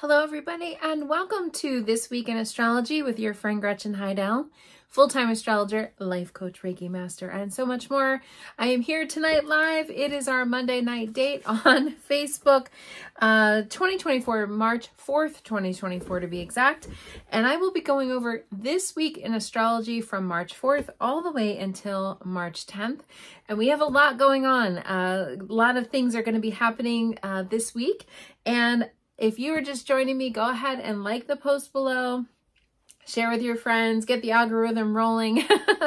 Hello, everybody, and welcome to This Week in Astrology with your friend Gretchen Hidell, full time astrologer, life coach, Reiki master, and so much more. I am here tonight live. It is our Monday night date on Facebook, uh, 2024, March 4th, 2024 to be exact. And I will be going over this week in astrology from March 4th all the way until March 10th. And we have a lot going on. Uh, a lot of things are going to be happening uh, this week. And if you are just joining me, go ahead and like the post below. Share with your friends, get the algorithm rolling.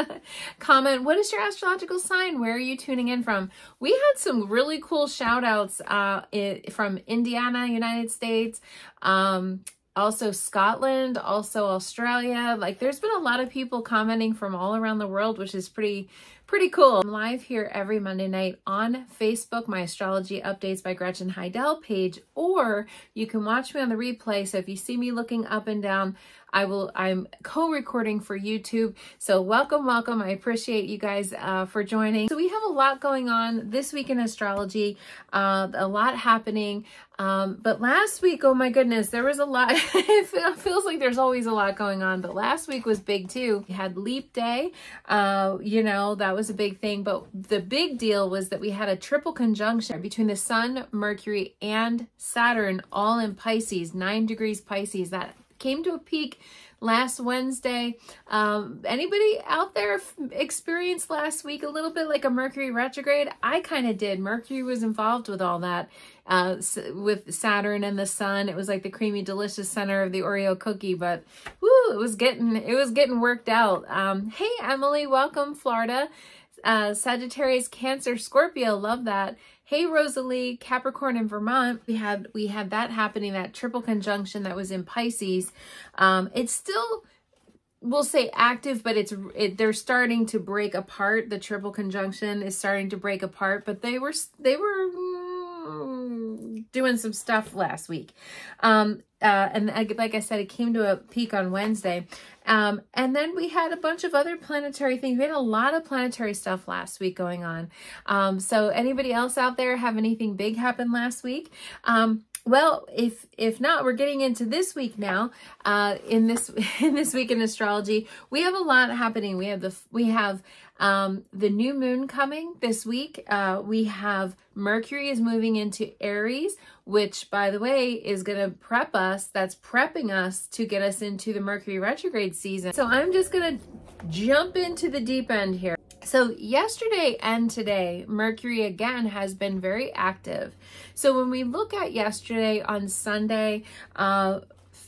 Comment, what is your astrological sign? Where are you tuning in from? We had some really cool shout outs uh, from Indiana, United States, um, also Scotland, also Australia. Like there's been a lot of people commenting from all around the world, which is pretty Pretty cool. I'm live here every Monday night on Facebook, my astrology updates by Gretchen Hidell page, or you can watch me on the replay. So if you see me looking up and down, I will, I'm co-recording for YouTube. So welcome, welcome. I appreciate you guys uh, for joining. So we have a lot going on this week in astrology, uh, a lot happening. Um, but last week, oh my goodness, there was a lot. it feels like there's always a lot going on, but last week was big too. We had leap day. Uh, you know, that was a big thing, but the big deal was that we had a triple conjunction between the sun, Mercury, and Saturn all in Pisces, nine degrees Pisces. That came to a peak last Wednesday. Um, anybody out there experienced last week a little bit like a Mercury retrograde? I kind of did. Mercury was involved with all that, uh, with Saturn and the Sun. It was like the creamy, delicious center of the Oreo cookie, but woo, it was getting it was getting worked out. Um, hey, Emily, welcome, Florida. Uh, Sagittarius, Cancer, Scorpio, love that. Hey Rosalie, Capricorn in Vermont, we had we had that happening, that triple conjunction that was in Pisces. Um, it's still we'll say active, but it's it, they're starting to break apart. The triple conjunction is starting to break apart, but they were they were mm, doing some stuff last week. Um, uh, and like I said, it came to a peak on Wednesday. Um, and then we had a bunch of other planetary things. We had a lot of planetary stuff last week going on. Um, so anybody else out there have anything big happen last week? Um, well, if if not, we're getting into this week now. Uh, in this in this week in astrology, we have a lot happening. We have the we have um, the new moon coming this week. Uh, we have Mercury is moving into Aries, which, by the way, is going to prep us. That's prepping us to get us into the Mercury retrograde season. So I'm just going to jump into the deep end here. So yesterday and today, Mercury again has been very active. So when we look at yesterday on Sunday, uh,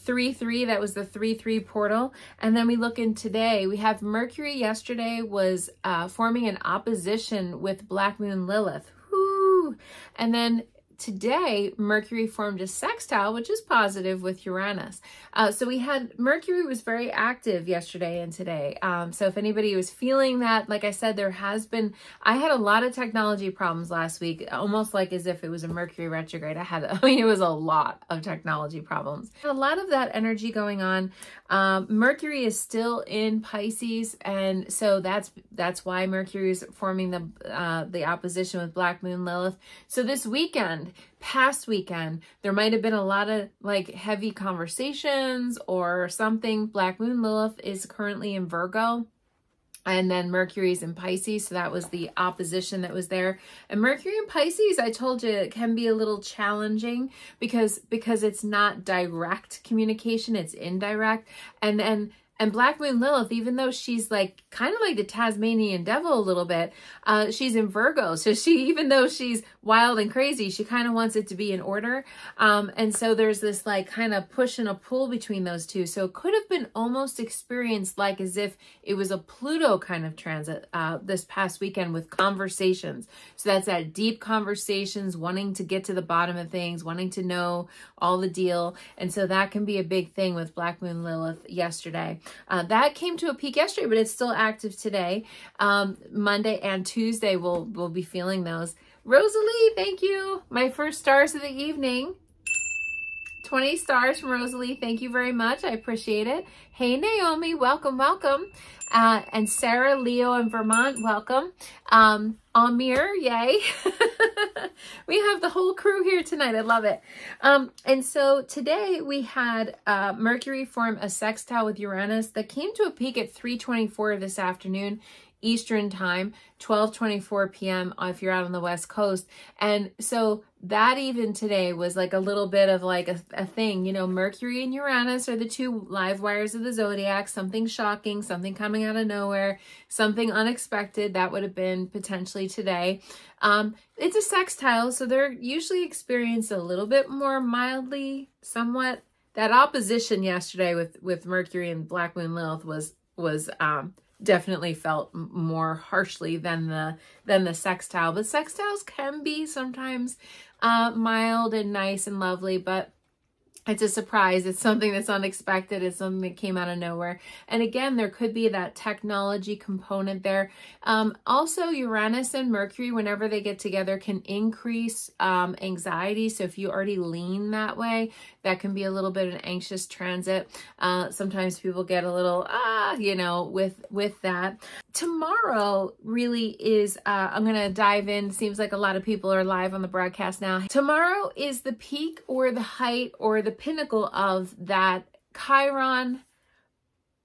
3 3, that was the 3 3 portal. And then we look in today, we have Mercury yesterday was uh, forming an opposition with Black Moon Lilith. Whoo! And then today Mercury formed a sextile, which is positive with Uranus. Uh, so we had Mercury was very active yesterday and today. Um, so if anybody was feeling that, like I said, there has been, I had a lot of technology problems last week, almost like as if it was a Mercury retrograde. I had, I mean, it was a lot of technology problems. A lot of that energy going on. Um, Mercury is still in Pisces, and so that's that's why Mercury is forming the uh, the opposition with Black Moon Lilith. So this weekend past weekend, there might have been a lot of like heavy conversations or something. Black Moon Lilith is currently in Virgo and then Mercury's in Pisces. So that was the opposition that was there. And Mercury in Pisces, I told you, it can be a little challenging because because it's not direct communication, it's indirect. And then and Black Moon Lilith, even though she's like kind of like the Tasmanian devil a little bit, uh, she's in Virgo. So she, even though she's wild and crazy, she kind of wants it to be in order. Um, and so there's this like kind of push and a pull between those two. So it could have been almost experienced like as if it was a Pluto kind of transit uh, this past weekend with conversations. So that's that deep conversations, wanting to get to the bottom of things, wanting to know all the deal. And so that can be a big thing with Black Moon Lilith yesterday. Uh, that came to a peak yesterday, but it's still active today. Um, Monday and Tuesday, we'll, we'll be feeling those. Rosalie, thank you. My first stars of the evening. 20 stars from Rosalie. Thank you very much. I appreciate it. Hey, Naomi. Welcome, welcome. Uh, and Sarah, Leo, and Vermont, welcome. Um, Amir, yay. we have the whole crew here tonight. I love it. Um, and so today we had uh, Mercury form a sextile with Uranus that came to a peak at 324 this afternoon. Eastern time, 12:24 p.m. if you're out on the West Coast. And so that even today was like a little bit of like a, a, thing, you know, Mercury and Uranus are the two live wires of the zodiac, something shocking, something coming out of nowhere, something unexpected that would have been potentially today. Um, it's a sextile, so they're usually experienced a little bit more mildly, somewhat. That opposition yesterday with with Mercury and Black Moon Lilith was was um definitely felt more harshly than the than the sextile. But sextiles can be sometimes uh mild and nice and lovely but it's a surprise. It's something that's unexpected. It's something that came out of nowhere. And again, there could be that technology component there. Um, also, Uranus and Mercury, whenever they get together, can increase um, anxiety. So if you already lean that way, that can be a little bit of an anxious transit. Uh, sometimes people get a little, ah, you know, with, with that. Tomorrow really is, uh, I'm going to dive in. Seems like a lot of people are live on the broadcast now. Tomorrow is the peak or the height or the the pinnacle of that Chiron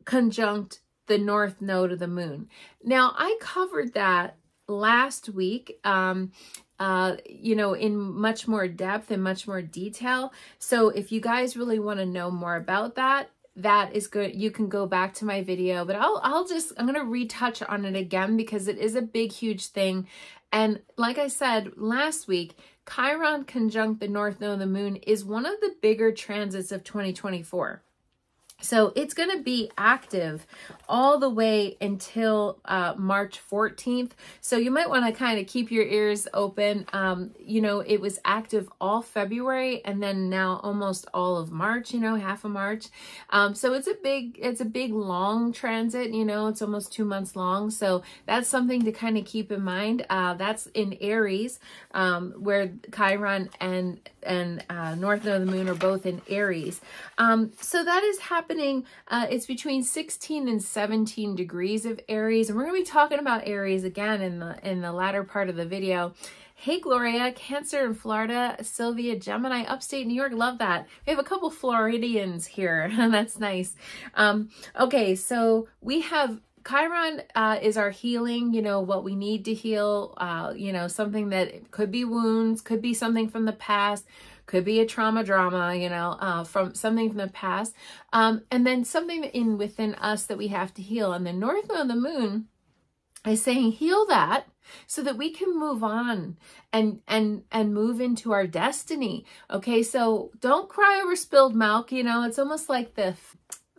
conjunct the north node of the moon. Now, I covered that last week, um, uh, you know, in much more depth and much more detail. So if you guys really want to know more about that, that is good. You can go back to my video, but I'll, I'll just, I'm going to retouch on it again because it is a big, huge thing. And like I said last week, Chiron conjunct the North Node of the Moon is one of the bigger transits of 2024. So it's going to be active all the way until uh, March 14th. So you might want to kind of keep your ears open. Um, you know, it was active all February and then now almost all of March, you know, half of March. Um, so it's a big, it's a big long transit, you know, it's almost two months long. So that's something to kind of keep in mind. Uh, that's in Aries, um, where Chiron and, and uh, North Node of the Moon are both in Aries. Um, so that is happening happening. Uh, it's between 16 and 17 degrees of Aries. And we're going to be talking about Aries again in the, in the latter part of the video. Hey, Gloria, Cancer in Florida, Sylvia, Gemini, upstate New York. Love that. We have a couple Floridians here. That's nice. Um, okay, so we have Chiron uh, is our healing, you know, what we need to heal, uh, you know, something that could be wounds, could be something from the past, could be a trauma drama, you know, uh, from something from the past. Um, and then something in within us that we have to heal. And the North Node of the Moon is saying heal that so that we can move on and and and move into our destiny okay so don't cry over spilled milk you know it's almost like the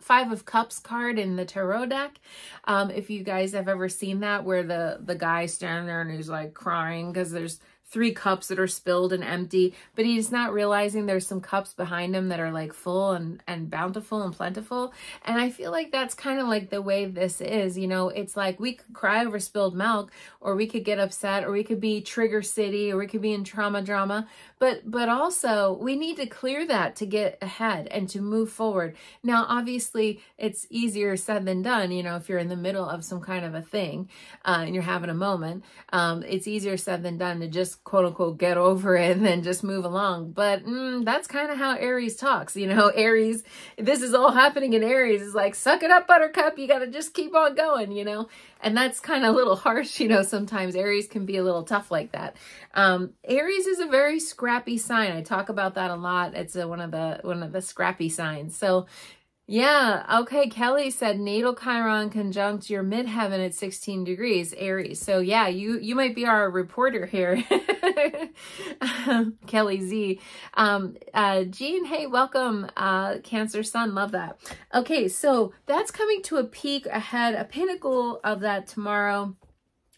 five of cups card in the tarot deck um if you guys have ever seen that where the the guy standing there and he's like crying because there's three cups that are spilled and empty, but he's not realizing there's some cups behind him that are like full and, and bountiful and plentiful. And I feel like that's kind of like the way this is, you know, it's like we could cry over spilled milk or we could get upset or we could be trigger city or we could be in trauma drama, but, but also we need to clear that to get ahead and to move forward. Now, obviously it's easier said than done, you know, if you're in the middle of some kind of a thing uh, and you're having a moment, um, it's easier said than done to just quote unquote get over it and then just move along. But mm, that's kind of how Aries talks. You know, Aries, this is all happening in Aries is like, suck it up, buttercup. You got to just keep on going, you know? And that's kind of a little harsh, you know, sometimes Aries can be a little tough like that. Um, Aries is a very scrappy sign. I talk about that a lot. It's a, one of the, one of the scrappy signs. So yeah, okay. Kelly said natal Chiron conjunct your midheaven at 16 degrees, Aries. So yeah, you you might be our reporter here. Kelly Z. Um, uh, Jean, hey, welcome. Uh, Cancer Sun, love that. Okay, so that's coming to a peak ahead, a pinnacle of that tomorrow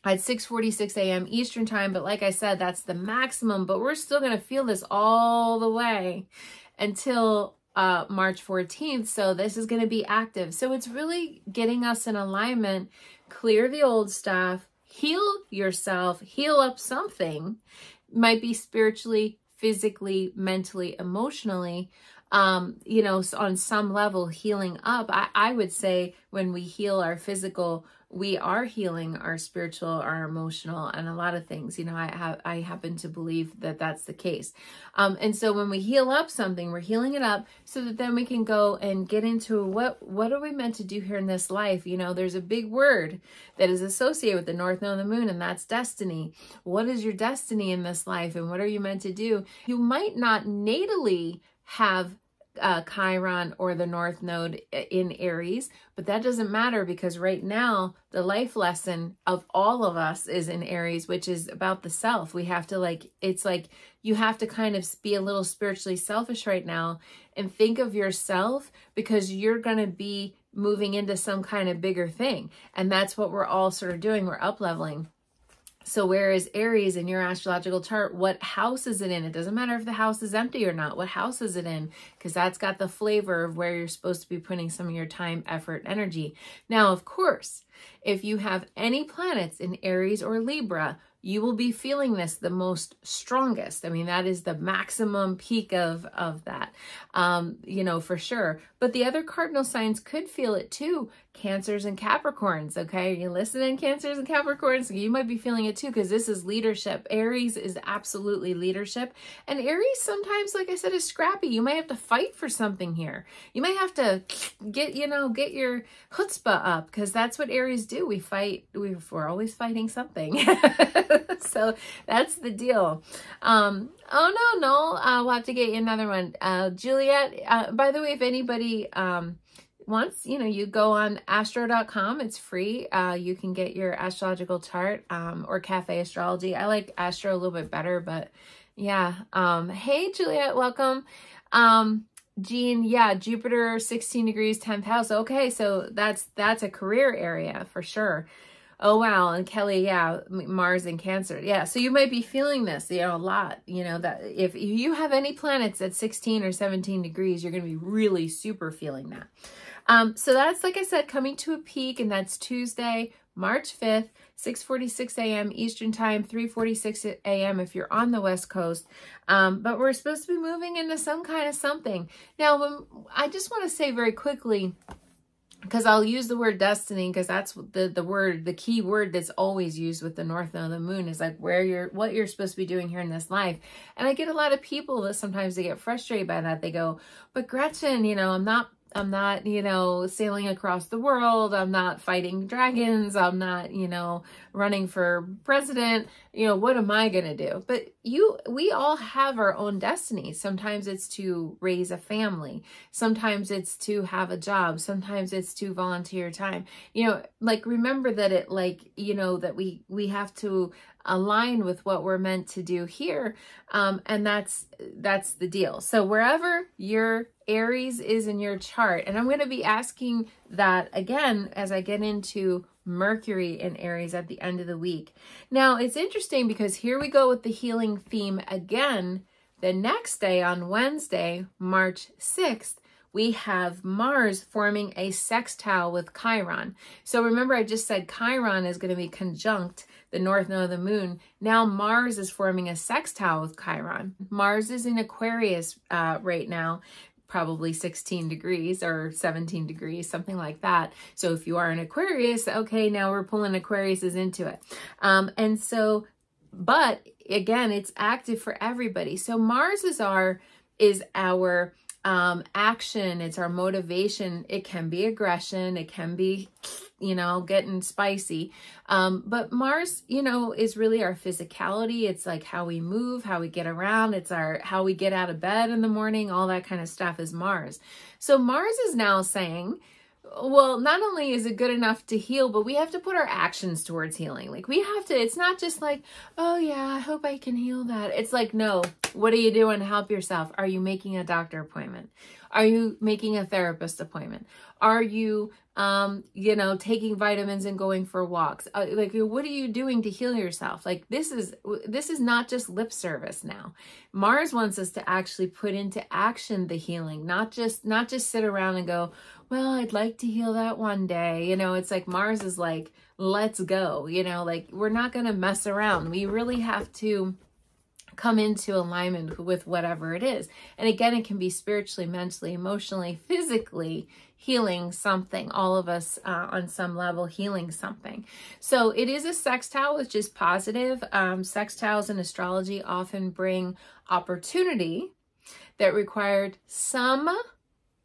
at 6.46 a.m. Eastern time. But like I said, that's the maximum, but we're still going to feel this all the way until uh, March 14th. So this is going to be active. So it's really getting us in alignment, clear the old stuff, heal yourself, heal up something, might be spiritually, physically, mentally, emotionally. um, you know, on some level healing up. I, I would say when we heal our physical we are healing our spiritual, our emotional, and a lot of things. You know, I have I happen to believe that that's the case. Um, and so when we heal up something, we're healing it up so that then we can go and get into what what are we meant to do here in this life? You know, there's a big word that is associated with the North Node and the Moon, and that's destiny. What is your destiny in this life, and what are you meant to do? You might not natally have uh, Chiron or the North Node in Aries, but that doesn't matter because right now the life lesson of all of us is in Aries, which is about the self. We have to like, it's like you have to kind of be a little spiritually selfish right now and think of yourself because you're going to be moving into some kind of bigger thing. And that's what we're all sort of doing. We're up leveling. So whereas Aries in your astrological chart, what house is it in? It doesn't matter if the house is empty or not. What house is it in? Because that's got the flavor of where you're supposed to be putting some of your time, effort, energy. Now, of course, if you have any planets in Aries or Libra, you will be feeling this the most strongest. I mean, that is the maximum peak of, of that, um, you know, for sure. But the other cardinal signs could feel it too. Cancers and Capricorns, okay? Are You listening, Cancers and Capricorns? You might be feeling it too because this is leadership. Aries is absolutely leadership. And Aries sometimes, like I said, is scrappy. You might have to fight for something here. You might have to get, you know, get your chutzpah up because that's what Aries do. We fight, we, we're always fighting something. so that's the deal. Um, oh no, no, uh, we'll have to get you another one. Uh, Juliet, uh, by the way, if anybody um, wants, you know, you go on astro.com. It's free. Uh, you can get your astrological chart um, or cafe astrology. I like astro a little bit better, but yeah. Um, hey, Juliet, welcome. Um, Jean, yeah, Jupiter 16 degrees, 10th house. Okay, so that's that's a career area for sure. Oh, wow. And Kelly, yeah, Mars and Cancer. Yeah. So you might be feeling this, you know, a lot, you know, that if you have any planets at 16 or 17 degrees, you're going to be really super feeling that. Um, so that's, like I said, coming to a peak, and that's Tuesday, March 5th, 6.46 a.m. Eastern Time, 3.46 a.m. if you're on the West Coast. Um, but we're supposed to be moving into some kind of something. Now, when, I just want to say very quickly, because I'll use the word destiny because that's the the word the key word that's always used with the north of the moon is like where you're what you're supposed to be doing here in this life and I get a lot of people that sometimes they get frustrated by that they go but Gretchen you know I'm not I'm not, you know, sailing across the world. I'm not fighting dragons. I'm not, you know, running for president. You know, what am I going to do? But you, we all have our own destiny. Sometimes it's to raise a family. Sometimes it's to have a job. Sometimes it's to volunteer time. You know, like remember that it like, you know, that we, we have to align with what we're meant to do here. Um, and that's, that's the deal. So wherever your Aries is in your chart, and I'm going to be asking that again as I get into Mercury in Aries at the end of the week. Now, it's interesting because here we go with the healing theme again. The next day on Wednesday, March 6th, we have Mars forming a sextile with Chiron. So remember I just said Chiron is going to be conjunct the north node of the moon. Now Mars is forming a sextile with Chiron. Mars is in Aquarius uh, right now, probably 16 degrees or 17 degrees, something like that. So if you are an Aquarius, okay, now we're pulling Aquariuses into it. Um, and so, but again, it's active for everybody. So Mars is our, is our um, action, it's our motivation. It can be aggression, it can be, you know, getting spicy. Um, but Mars, you know, is really our physicality. It's like how we move, how we get around. It's our how we get out of bed in the morning. All that kind of stuff is Mars. So Mars is now saying, well, not only is it good enough to heal, but we have to put our actions towards healing. Like we have to, it's not just like, oh yeah, I hope I can heal that. It's like, no, what are you doing to help yourself? Are you making a doctor appointment? Are you making a therapist appointment? Are you, um, you know, taking vitamins and going for walks? Uh, like, what are you doing to heal yourself? Like, this is this is not just lip service now. Mars wants us to actually put into action the healing, not just not just sit around and go, well, I'd like to heal that one day. You know, it's like Mars is like, let's go. You know, like we're not to mess around. We really have to come into alignment with whatever it is. And again, it can be spiritually, mentally, emotionally, physically healing something. All of us uh, on some level healing something. So it is a sextile, which is positive. Um, sextiles in astrology often bring opportunity that required some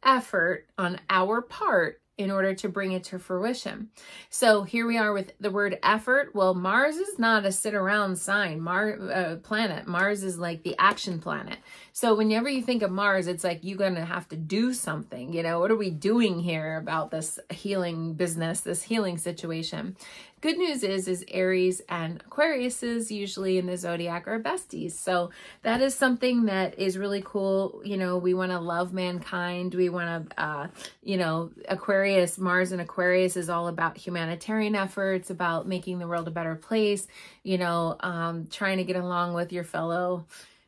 effort on our part in order to bring it to fruition. So here we are with the word effort. Well, Mars is not a sit around sign, Mar uh, planet. Mars is like the action planet. So whenever you think of Mars, it's like you're going to have to do something. You know, what are we doing here about this healing business, this healing situation? Good news is, is Aries and Aquariuses usually in the zodiac are besties. So that is something that is really cool. You know, we want to love mankind. We want to, uh, you know, Aquarius, Mars and Aquarius is all about humanitarian efforts, about making the world a better place, you know, um, trying to get along with your fellow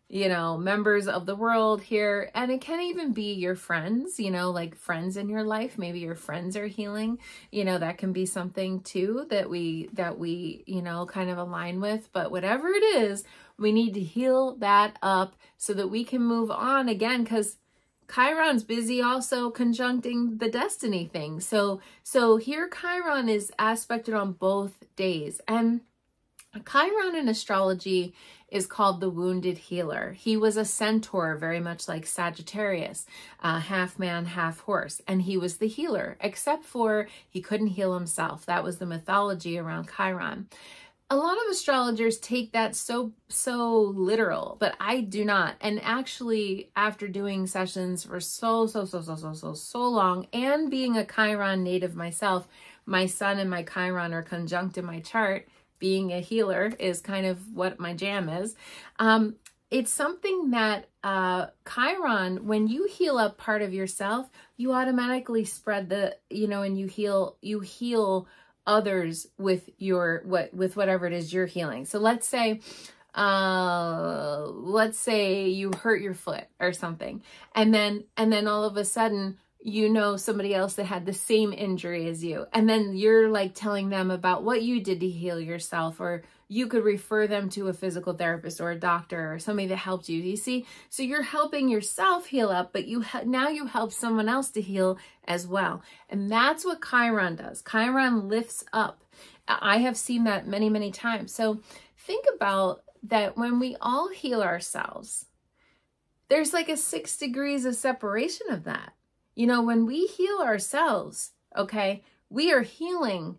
you know, members of the world here. And it can even be your friends, you know, like friends in your life. Maybe your friends are healing. You know, that can be something too that we, that we, you know, kind of align with. But whatever it is, we need to heal that up so that we can move on again because Chiron's busy also conjuncting the destiny thing. So, so here Chiron is aspected on both days. And Chiron in astrology is called the wounded healer. He was a centaur, very much like Sagittarius, uh, half man, half horse, and he was the healer, except for he couldn't heal himself. That was the mythology around Chiron. A lot of astrologers take that so so literal, but I do not. And actually, after doing sessions for so so so so so so so long, and being a Chiron native myself, my sun and my Chiron are conjunct in my chart being a healer is kind of what my jam is. Um, it's something that uh, Chiron, when you heal up part of yourself, you automatically spread the, you know, and you heal, you heal others with your, what, with whatever it is you're healing. So let's say, uh, let's say you hurt your foot or something. And then, and then all of a sudden you know somebody else that had the same injury as you. And then you're like telling them about what you did to heal yourself or you could refer them to a physical therapist or a doctor or somebody that helped you you see? So you're helping yourself heal up but you now you help someone else to heal as well. And that's what chiron does. Chiron lifts up. I have seen that many many times. So think about that when we all heal ourselves there's like a six degrees of separation of that you know, when we heal ourselves, okay, we are healing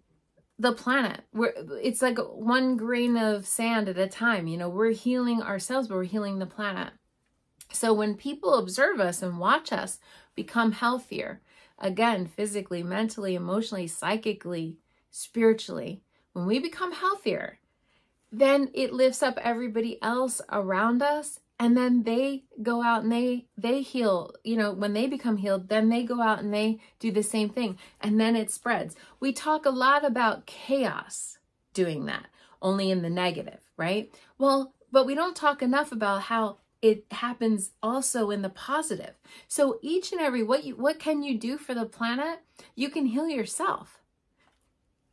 the planet. We're, it's like one grain of sand at a time. You know, we're healing ourselves, but we're healing the planet. So when people observe us and watch us become healthier, again, physically, mentally, emotionally, psychically, spiritually, when we become healthier, then it lifts up everybody else around us and then they go out and they they heal you know when they become healed then they go out and they do the same thing. And then it spreads. We talk a lot about chaos doing that only in the negative right? Well but we don't talk enough about how it happens also in the positive. So each and every what you what can you do for the planet? You can heal yourself.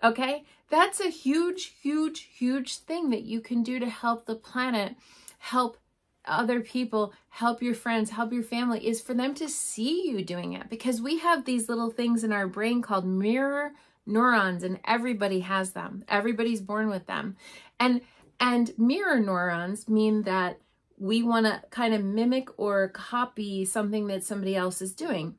Okay? That's a huge huge huge thing that you can do to help the planet help other people, help your friends, help your family, is for them to see you doing it. Because we have these little things in our brain called mirror neurons, and everybody has them. Everybody's born with them. And and mirror neurons mean that we want to kind of mimic or copy something that somebody else is doing.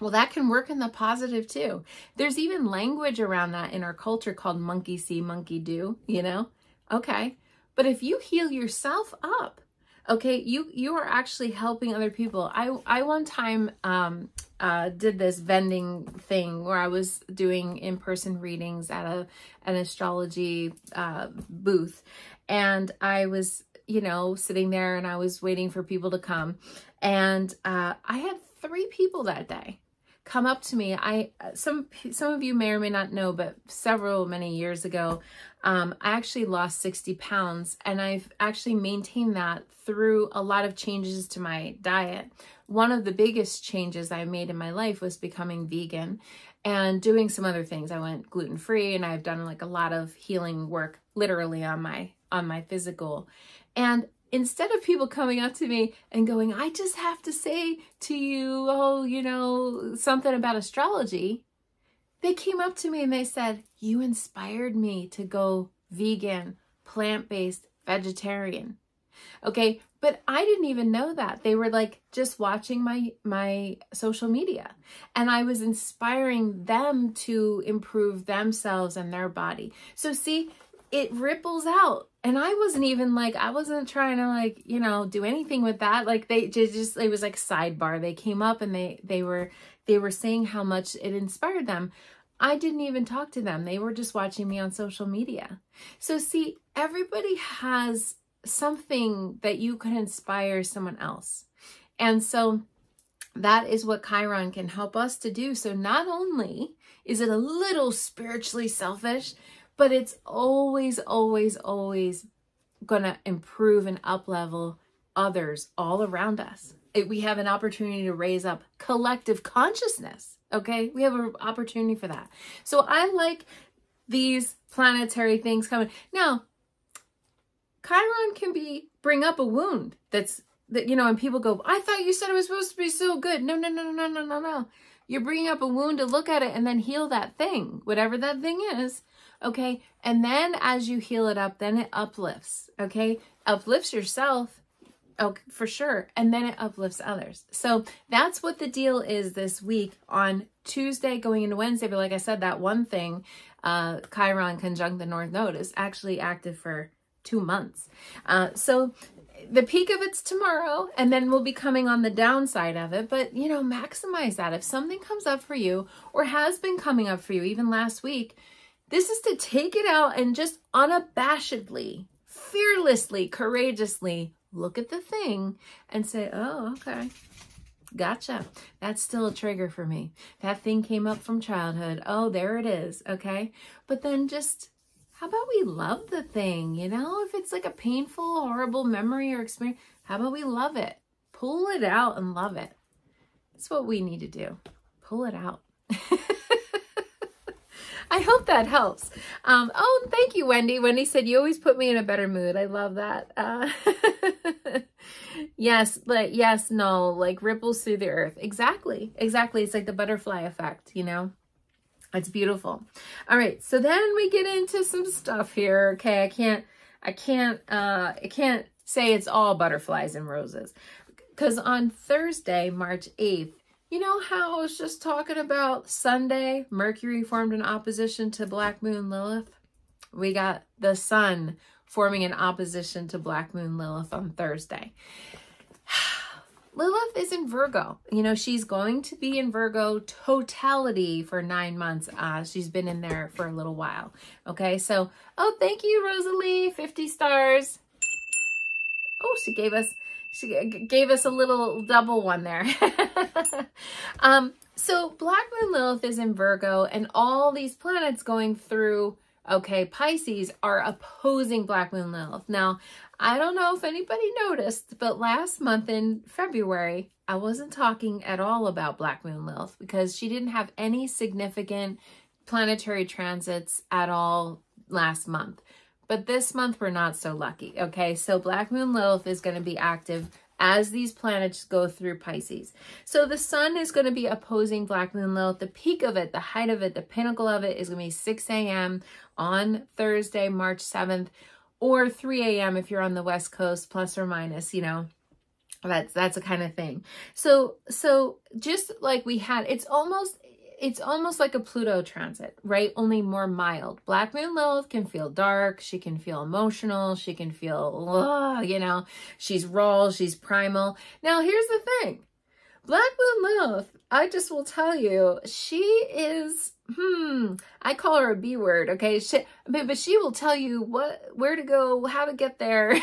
Well, that can work in the positive too. There's even language around that in our culture called monkey see, monkey do, you know? Okay. But if you heal yourself up, okay you you are actually helping other people. I i one time um uh did this vending thing where i was doing in-person readings at a an astrology uh booth. And i was you know sitting there and i was waiting for people to come. And uh i had three people that day come up to me. I some some of you may or may not know, but several many years ago, um, I actually lost 60 pounds, and I've actually maintained that through a lot of changes to my diet. One of the biggest changes I made in my life was becoming vegan and doing some other things. I went gluten free, and I've done like a lot of healing work, literally on my on my physical. And instead of people coming up to me and going, I just have to say to you, oh, you know, something about astrology, they came up to me and they said, You inspired me to go vegan, plant based, vegetarian. Okay, but I didn't even know that. They were like just watching my my social media and I was inspiring them to improve themselves and their body. So see, it ripples out. And I wasn't even like I wasn't trying to like, you know, do anything with that. Like they just it was like sidebar. They came up and they they were they were saying how much it inspired them. I didn't even talk to them. They were just watching me on social media. So see, everybody has something that you could inspire someone else. And so that is what Chiron can help us to do. So not only is it a little spiritually selfish, but it's always, always, always to improve and up level others all around us. It, we have an opportunity to raise up collective consciousness. Okay. We have an opportunity for that. So I like these planetary things coming. Now, Chiron can be bring up a wound that's that you know, and people go, "I thought you said it was supposed to be so good." No, no, no, no, no, no, no. You're bringing up a wound to look at it and then heal that thing, whatever that thing is. Okay, and then as you heal it up, then it uplifts. Okay, uplifts yourself. Oh, for sure. And then it uplifts others. So that's what the deal is this week on Tuesday going into Wednesday. But like I said, that one thing, uh, Chiron conjunct the North Node is actually active for two months. Uh, so the peak of it's tomorrow, and then we'll be coming on the downside of it. But, you know, maximize that. If something comes up for you or has been coming up for you, even last week, this is to take it out and just unabashedly, fearlessly, courageously look at the thing and say, oh, okay. Gotcha. That's still a trigger for me. That thing came up from childhood. Oh, there it is. Okay. But then just how about we love the thing? You know, if it's like a painful, horrible memory or experience, how about we love it? Pull it out and love it. That's what we need to do. Pull it out. I hope that helps. Um, oh, thank you, Wendy. Wendy said, you always put me in a better mood. I love that. Uh, yes, like, yes, no, like ripples through the earth. Exactly. Exactly. It's like the butterfly effect, you know? It's beautiful. All right, so then we get into some stuff here. Okay, I can't, I can't, uh, I can't say it's all butterflies and roses. Because on Thursday, March 8th, you know how I was just talking about Sunday, Mercury formed an opposition to Black Moon Lilith? We got the sun forming an opposition to Black Moon Lilith on Thursday. Lilith is in Virgo. You know, she's going to be in Virgo totality for nine months. Uh, she's been in there for a little while. Okay, so, oh, thank you, Rosalie. 50 stars. Oh, she gave us, she gave us a little double one there. um, so Black Moon Lilith is in Virgo and all these planets going through okay, Pisces are opposing Black Moon Lilith. Now, I don't know if anybody noticed, but last month in February, I wasn't talking at all about Black Moon Lilith because she didn't have any significant planetary transits at all last month. But this month, we're not so lucky. Okay, so Black Moon Lilith is going to be active as these planets go through Pisces. So the sun is going to be opposing Black Moon Lilith. The peak of it, the height of it, the pinnacle of it is going to be 6 a.m. on Thursday, March 7th, or 3 a.m. if you're on the West Coast, plus or minus, you know. That's that's a kind of thing. So so just like we had, it's almost it's almost like a Pluto transit, right? Only more mild. Black Moon Lilith can feel dark. She can feel emotional. She can feel, uh, you know, she's raw. She's primal. Now, here's the thing. Black Moon Lilith, I just will tell you, she is, hmm, I call her a B word, okay? She, but, but she will tell you what, where to go, how to get there.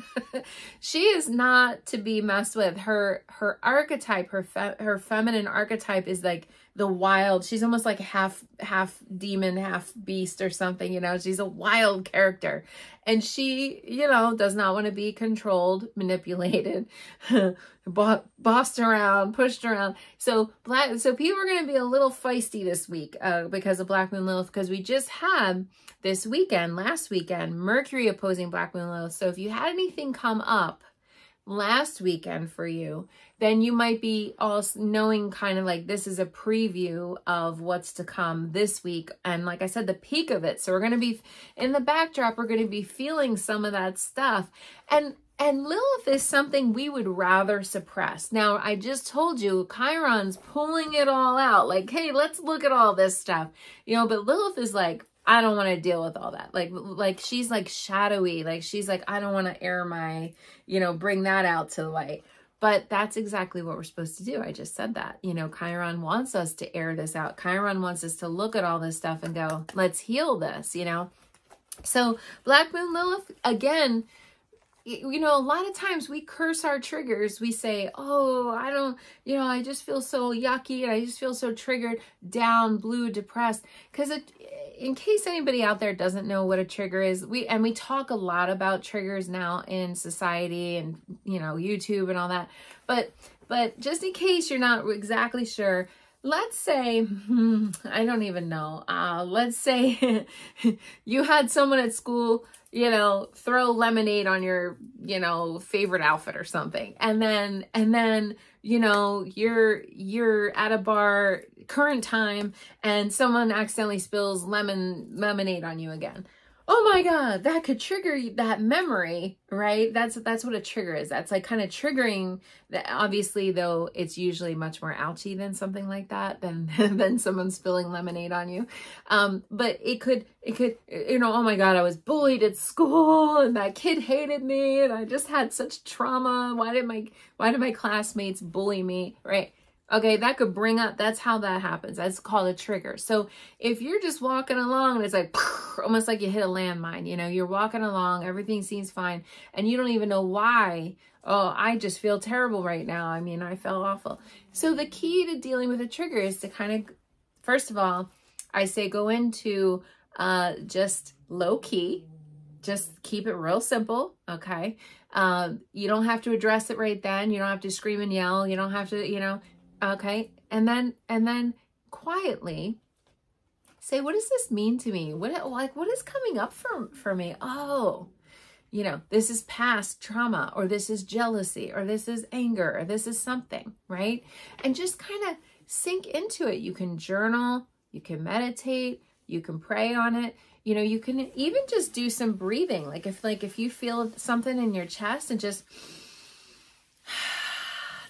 she is not to be messed with. Her, her archetype, her, fe her feminine archetype is like, the wild she's almost like half half demon half beast or something you know? She's a wild character. And she you know does not want to be controlled manipulated bossed around pushed around. So black so people are going to be a little feisty this week uh, because of Black Moon Lilith because we just had this weekend, last weekend, Mercury opposing Black Moon Lilith. So if you had anything come up last weekend for you, then you might be also knowing kind of like this is a preview of what's to come this week. And like I said, the peak of it. So we're going to be in the backdrop, we're going to be feeling some of that stuff. And and Lilith is something we would rather suppress. Now, I just told you, Chiron's pulling it all out. Like, hey, let's look at all this stuff. You know, but Lilith is like, I don't want to deal with all that. Like, like she's like shadowy. Like she's like, I don't want to air my, you know, bring that out to the light. But that's exactly what we're supposed to do. I just said that. You know, Chiron wants us to air this out. Chiron wants us to look at all this stuff and go, let's heal this, you know. So Black Moon Lilith, again, you know, a lot of times we curse our triggers. We say, oh, I don't, you know, I just feel so yucky. And I just feel so triggered, down, blue, depressed. Because in case anybody out there doesn't know what a trigger is, we, and we talk a lot about triggers now in society and, you know, YouTube and all that. But, but just in case you're not exactly sure, let's say, I don't even know, uh, let's say you had someone at school you know, throw lemonade on your, you know, favorite outfit or something. And then, and then, you know, you're, you're at a bar current time and someone accidentally spills lemon lemonade on you again oh my god that could trigger that memory right? That's that's what a trigger is. That's like kind of triggering that obviously though it's usually much more ouchy than something like that than than someone spilling lemonade on you. Um but it could it could you know oh my god i was bullied at school and that kid hated me and i just had such trauma. Why did my why did my classmates bully me right Okay, that could bring up, that's how that happens. That's called a trigger. So if you're just walking along and it's like, almost like you hit a landmine, you know, you're walking along, everything seems fine, and you don't even know why. Oh, I just feel terrible right now. I mean, I felt awful. So the key to dealing with a trigger is to kind of, first of all, I say go into uh, just low key, just keep it real simple, okay? Um, you don't have to address it right then. You don't have to scream and yell. You don't have to, you know, Okay. And then, and then quietly say, what does this mean to me? What, like, what is coming up for, for me? Oh, you know, this is past trauma or this is jealousy or this is anger or this is something, right? And just kind of sink into it. You can journal, you can meditate, you can pray on it. You know, you can even just do some breathing. Like if like if you feel something in your chest and just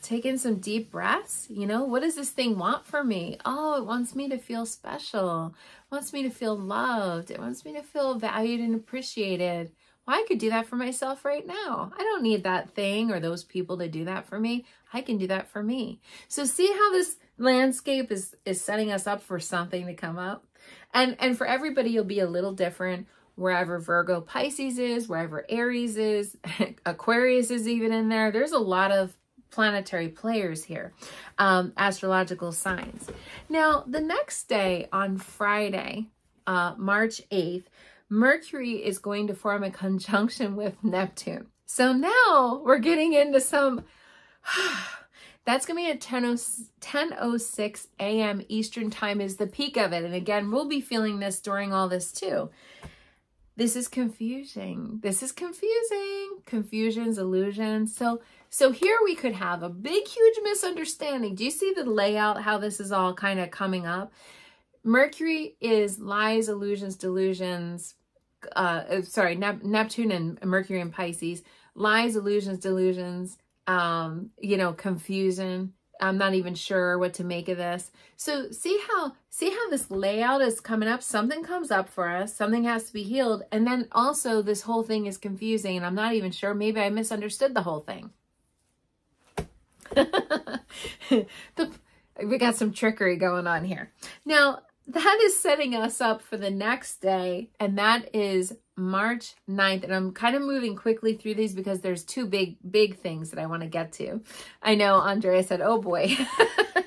take in some deep breaths. You know, what does this thing want from me? Oh, it wants me to feel special. It wants me to feel loved. It wants me to feel valued and appreciated. Well, I could do that for myself right now. I don't need that thing or those people to do that for me. I can do that for me. So see how this landscape is is setting us up for something to come up. And and for everybody you'll be a little different wherever Virgo Pisces is, wherever Aries is, Aquarius is even in there. There's a lot of planetary players here, um, astrological signs. Now, the next day on Friday, uh, March 8th, Mercury is going to form a conjunction with Neptune. So now we're getting into some, that's going to be at 10, 10.06 a.m. Eastern time is the peak of it. And again, we'll be feeling this during all this too. This is confusing. This is confusing. Confusions, illusions. So so here we could have a big, huge misunderstanding. Do you see the layout, how this is all kind of coming up? Mercury is lies, illusions, delusions. Uh, uh sorry, Nep Neptune and Mercury and Pisces. Lies, illusions, delusions. Um, you know, confusion. I'm not even sure what to make of this. So see how see how this layout is coming up. Something comes up for us. Something has to be healed. And then also this whole thing is confusing and I'm not even sure. Maybe I misunderstood the whole thing. we got some trickery going on here. Now, that is setting us up for the next day, and that is March 9th. And I'm kind of moving quickly through these because there's two big, big things that I want to get to. I know Andrea said, oh boy.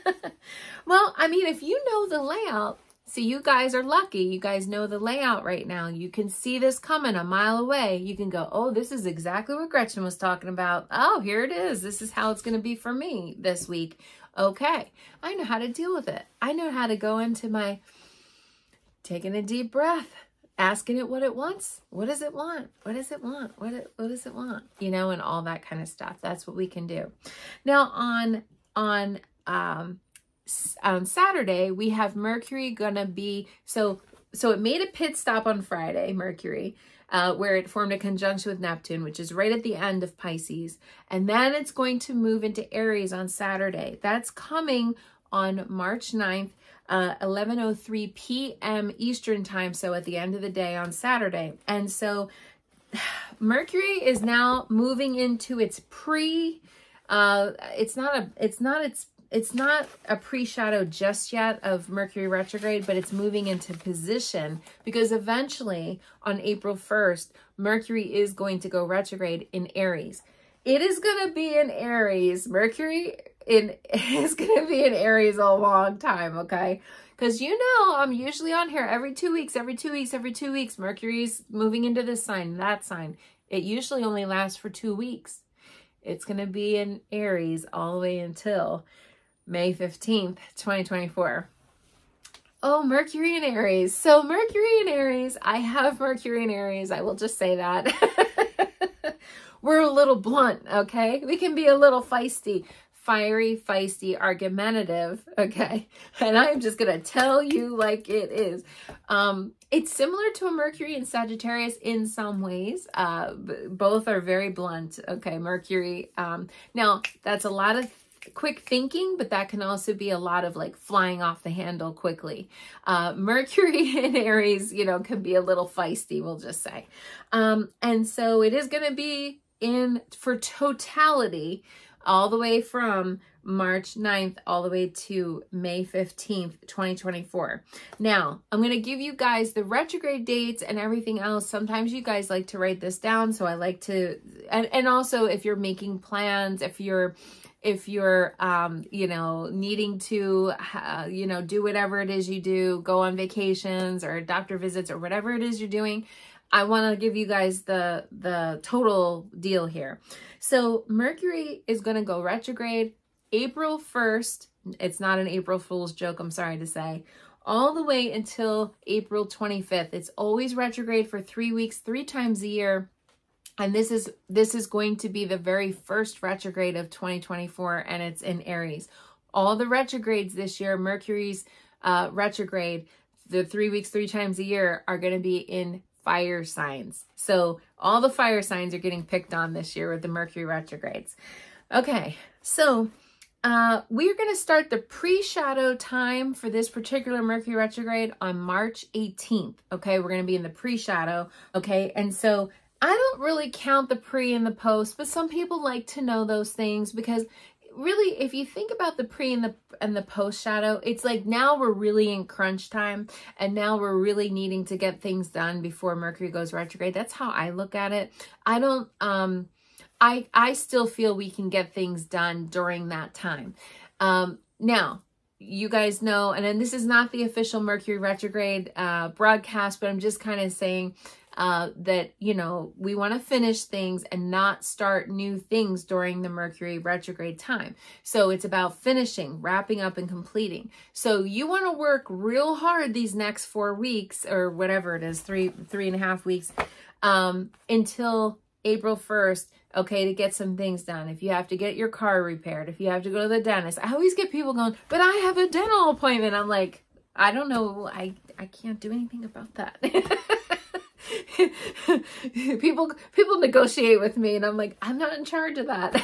well, I mean, if you know the layout, so you guys are lucky. You guys know the layout right now. You can see this coming a mile away. You can go, oh, this is exactly what Gretchen was talking about. Oh, here it is. This is how it's going to be for me this week. Okay, I know how to deal with it. I know how to go into my taking a deep breath, asking it what it wants. What does it want? What does it want? What it, what does it want? You know, and all that kind of stuff. That's what we can do. Now on on um on Saturday, we have Mercury gonna be so so it made a pit stop on Friday, Mercury, uh, where it formed a conjunction with Neptune, which is right at the end of Pisces. And then it's going to move into Aries on Saturday. That's coming on March 9th, uh, 11.03 p.m. Eastern time, so at the end of the day on Saturday. And so Mercury is now moving into its pre, uh, it's not a, it's not its it's not a pre-shadow just yet of Mercury retrograde, but it's moving into position because eventually on April 1st, Mercury is going to go retrograde in Aries. It is going to be in Aries. Mercury in is going to be in Aries a long time, okay? Because you know, I'm usually on here every two weeks, every two weeks, every two weeks. Mercury's moving into this sign, that sign. It usually only lasts for two weeks. It's going to be in Aries all the way until May 15th, 2024. Oh, Mercury and Aries. So Mercury and Aries, I have Mercury and Aries. I will just say that. We're a little blunt, okay? We can be a little feisty, fiery, feisty, argumentative, okay? And I'm just going to tell you like it is. Um, it's similar to a Mercury and Sagittarius in some ways. Uh, both are very blunt, okay? Mercury. Um, now, that's a lot of quick thinking, but that can also be a lot of like flying off the handle quickly. Uh, Mercury in Aries, you know, can be a little feisty, we'll just say. Um, and so it is going to be in for totality all the way from March 9th all the way to May 15th, 2024. Now, I'm going to give you guys the retrograde dates and everything else. Sometimes you guys like to write this down, so I like to and and also if you're making plans, if you're if you're um, you know needing to uh, you know do whatever it is you do go on vacations or doctor visits or whatever it is you're doing i want to give you guys the the total deal here. So mercury is going to go retrograde april 1st it's not an april fool's joke i'm sorry to say all the way until april 25th it's always retrograde for three weeks three times a year and this is this is going to be the very first retrograde of 2024 and it's in aries all the retrogrades this year mercury's uh, retrograde the three weeks three times a year are going to be in fire signs so all the fire signs are getting picked on this year with the mercury retrogrades okay so uh, we're going to start the pre-shadow time for this particular Mercury retrograde on March 18th. Okay, we're going to be in the pre-shadow. Okay, and so I don't really count the pre and the post, but some people like to know those things because really if you think about the pre and the and the post shadow it's like now we're really in crunch time and now we're really needing to get things done before mercury goes retrograde. That's how i look at it. I don't um i i still feel we can get things done during that time. Um now you guys know and then this is not the official mercury retrograde uh broadcast but i'm just kind of saying uh, that, you know, we want to finish things and not start new things during the Mercury retrograde time. So it's about finishing, wrapping up, and completing. So you want to work real hard these next four weeks or whatever it is, three, three and a half weeks um, until April 1st, okay, to get some things done. If you have to get your car repaired, if you have to go to the dentist, I always get people going, but I have a dental appointment. I'm like, I don't know. I, I can't do anything about that. people people negotiate with me and I'm like, I'm not in charge of that.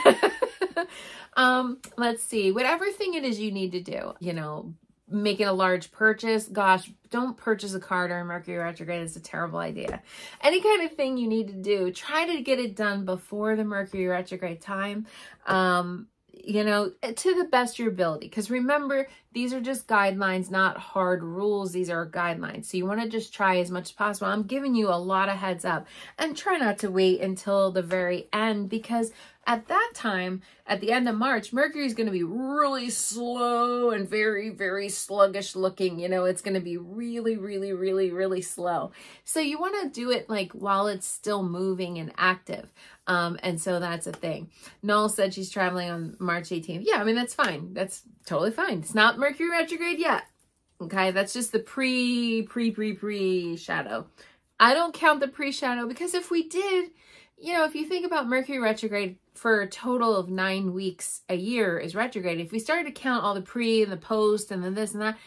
um, let's see. Whatever thing it is you need to do, you know, making a large purchase, gosh, don't purchase a car during Mercury retrograde. It's a terrible idea. Any kind of thing you need to do, try to get it done before the Mercury retrograde time. Um, you know, to the best of your ability. Because remember, these are just guidelines, not hard rules. These are guidelines. So you want to just try as much as possible. I'm giving you a lot of heads up and try not to wait until the very end because at that time, at the end of March, Mercury is going to be really slow and very, very sluggish looking. You know, it's going to be really, really, really, really slow. So you want to do it like while it's still moving and active. Um, and so that's a thing. Null said she's traveling on March 18th. Yeah, I mean, that's fine. That's totally fine. It's not Mercury retrograde yet. Okay, that's just the pre, pre, pre, pre shadow. I don't count the pre shadow because if we did, you know, if you think about Mercury retrograde for a total of nine weeks a year is retrograde, if we started to count all the pre and the post and then this and that,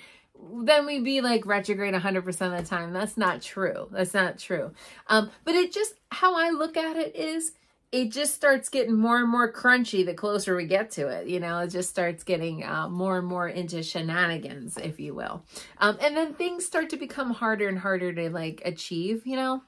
then we'd be like retrograde 100% of the time. That's not true. That's not true. Um, but it just, how I look at it is, it just starts getting more and more crunchy the closer we get to it. You know, it just starts getting uh, more and more into shenanigans, if you will. Um, and then things start to become harder and harder to like achieve, you know.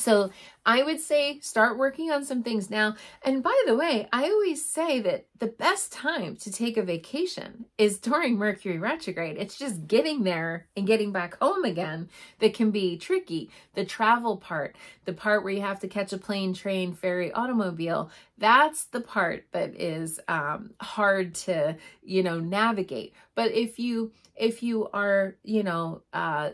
So I would say start working on some things now. And by the way, I always say that the best time to take a vacation is during Mercury retrograde. It's just getting there and getting back home again that can be tricky. The travel part, the part where you have to catch a plane, train, ferry, automobile, that's the part that is um, hard to, you know, navigate. But if you if you are, you know, uh,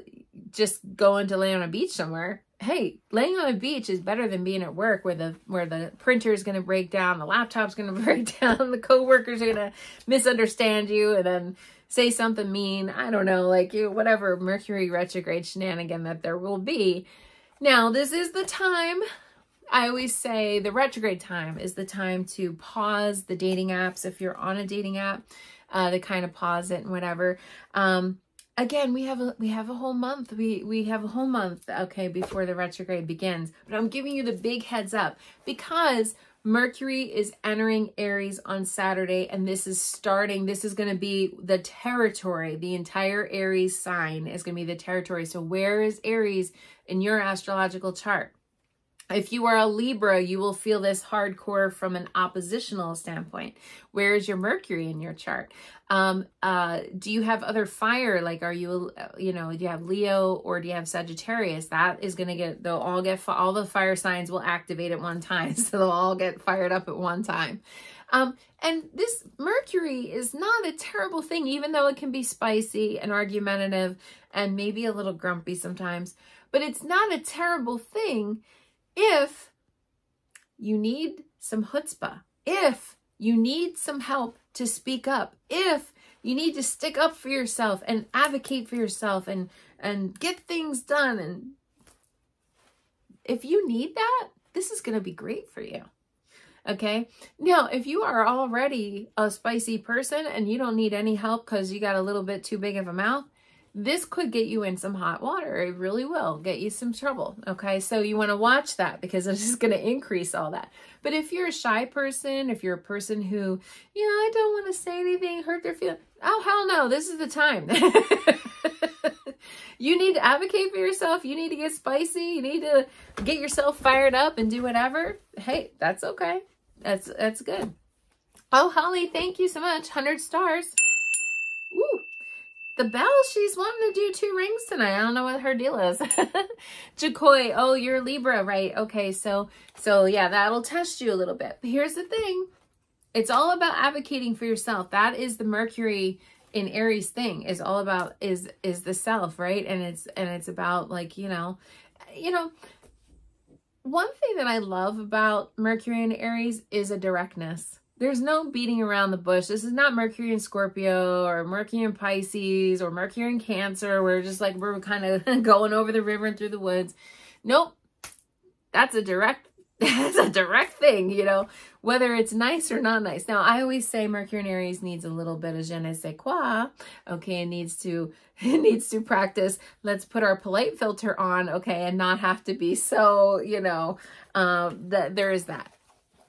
just going to lay on a beach somewhere, hey, laying on a beach is better than being at work where the where the printer is going to break down, the laptop's going to break down, the coworkers are going to misunderstand you and then say something mean. I don't know, like you whatever Mercury retrograde shenanigan that there will be. Now, this is the time I always say the retrograde time is the time to pause the dating apps if you're on a dating app, uh, to kind of pause it and whatever. Um, again we have a we have a whole month. We we have a whole month okay before the retrograde begins. But i'm giving you the big heads up because mercury is entering aries on saturday and this is starting this is going to be the territory. The entire aries sign is going to be the territory. So where is aries in your astrological chart if you are a Libra, you will feel this hardcore from an oppositional standpoint. Where is your Mercury in your chart? Um, uh, do you have other fire? Like, are you, you know, do you have Leo or do you have Sagittarius? That is going to get, they'll all get, all the fire signs will activate at one time. So they'll all get fired up at one time. Um, and this Mercury is not a terrible thing, even though it can be spicy and argumentative and maybe a little grumpy sometimes. But it's not a terrible thing if you need some chutzpah, if you need some help to speak up, if you need to stick up for yourself and advocate for yourself and and get things done and if you need that, this is going to be great for you. Okay. Now, if you are already a spicy person and you don't need any help because you got a little bit too big of a mouth, this could get you in some hot water. It really will get you some trouble. Okay. So you want to watch that because it's just going to increase all that. But if you're a shy person, if you're a person who, you know, I don't want to say anything, hurt their feelings. Oh, hell no. This is the time. you need to advocate for yourself. You need to get spicy. You need to get yourself fired up and do whatever. Hey, that's okay. That's, that's good. Oh, Holly, thank you so much. 100 stars. Woo. The Bell, she's wanting to do two rings tonight. I don't know what her deal is. Jacoy, oh, you're Libra, right? Okay, so, so yeah, that'll test you a little bit. But here's the thing. It's all about advocating for yourself. That is the Mercury in Aries thing is all about is is the self, right? And it's and it's about like, you know, you know, one thing that I love about Mercury in Aries is a directness there's no beating around the bush. This is not Mercury in Scorpio or Mercury in Pisces or Mercury in Cancer. We're just like, we're kind of going over the river and through the woods. Nope. That's a direct, that's a direct thing, you know, whether it's nice or not nice. Now, I always say Mercury in Aries needs a little bit of je ne sais quoi. Okay. It needs to, it needs to practice. Let's put our polite filter on. Okay. And not have to be so, you know, um, that there is that.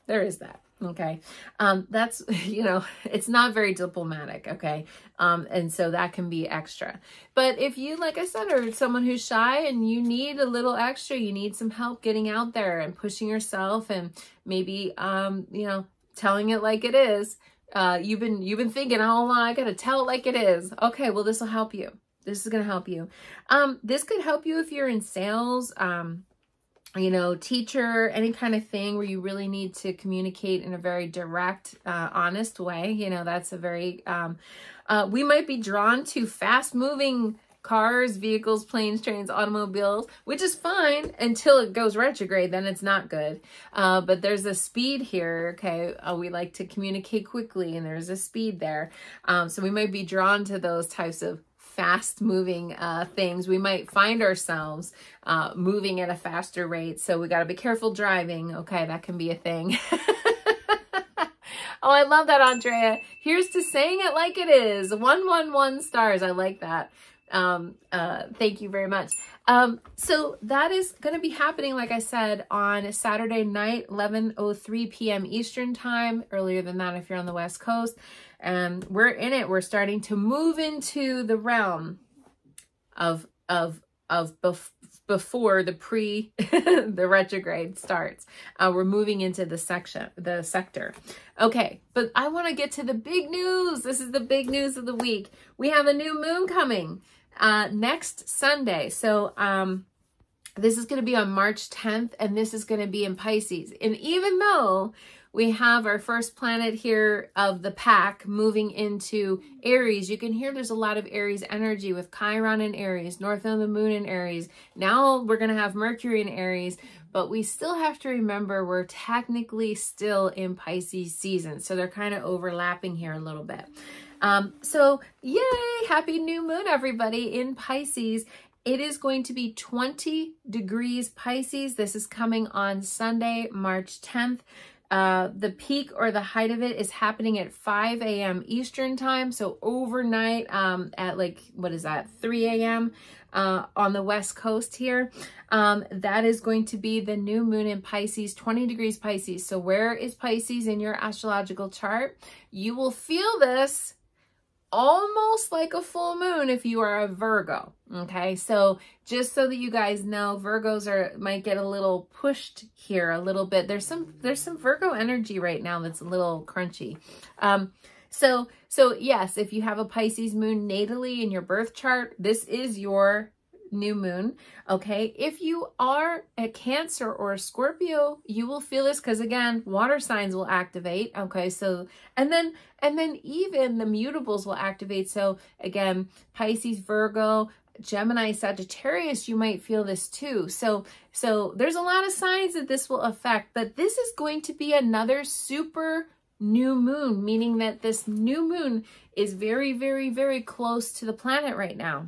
There is that. Okay. Um, that's, you know, it's not very diplomatic. Okay. Um, and so that can be extra. But if you, like I said, are someone who's shy and you need a little extra, you need some help getting out there and pushing yourself and maybe, um, you know, telling it like it is. Uh, you've been, you've been thinking, oh, I got to tell it like it is. Okay. Well, this will help you. This is going to help you. Um, this could help you if you're in sales. Um, you know, teacher, any kind of thing where you really need to communicate in a very direct, uh, honest way. You know, that's a very, um, uh, we might be drawn to fast moving cars, vehicles, planes, trains, automobiles, which is fine until it goes retrograde, then it's not good. Uh, but there's a speed here, okay? Uh, we like to communicate quickly and there's a speed there. Um, so we might be drawn to those types of fast moving uh, things. We might find ourselves uh, moving at a faster rate. So we got to be careful driving. Okay, that can be a thing. oh, I love that, Andrea. Here's to saying it like it is. 111 stars. I like that. Um, uh, thank you very much. Um, so that is going to be happening, like I said, on Saturday night, 11.03 p.m. Eastern time, earlier than that if you're on the West Coast. And we're in it. We're starting to move into the realm of, of, of bef before the pre, the retrograde starts. Uh, we're moving into the section, the sector. Okay, but I want to get to the big news. This is the big news of the week. We have a new moon coming uh, next Sunday. So um, this is going to be on March 10th, and this is going to be in Pisces. And even though we have our first planet here of the pack moving into Aries. You can hear there's a lot of Aries energy with Chiron in Aries, North of the Moon in Aries. Now we're going to have Mercury in Aries, but we still have to remember we're technically still in Pisces season. So they're kind of overlapping here a little bit. Um, so yay, happy new moon, everybody in Pisces. It is going to be 20 degrees Pisces. This is coming on Sunday, March 10th. Uh, the peak or the height of it is happening at 5 a.m. Eastern time. So overnight um, at like, what is that, 3 a.m. Uh, on the west coast here. Um, that is going to be the new moon in Pisces, 20 degrees Pisces. So where is Pisces in your astrological chart? You will feel this almost like a full moon if you are a Virgo. Okay, so just so that you guys know, Virgos are might get a little pushed here a little bit. There's some there's some Virgo energy right now that's a little crunchy. Um, so so yes, if you have a Pisces moon natally in your birth chart, this is your new moon. Okay. If you are a Cancer or a Scorpio, you will feel this because again, water signs will activate. Okay. So, and then, and then even the mutables will activate. So again, Pisces, Virgo, Gemini, Sagittarius, you might feel this too. So, so there's a lot of signs that this will affect, but this is going to be another super new moon, meaning that this new moon is very, very, very close to the planet right now.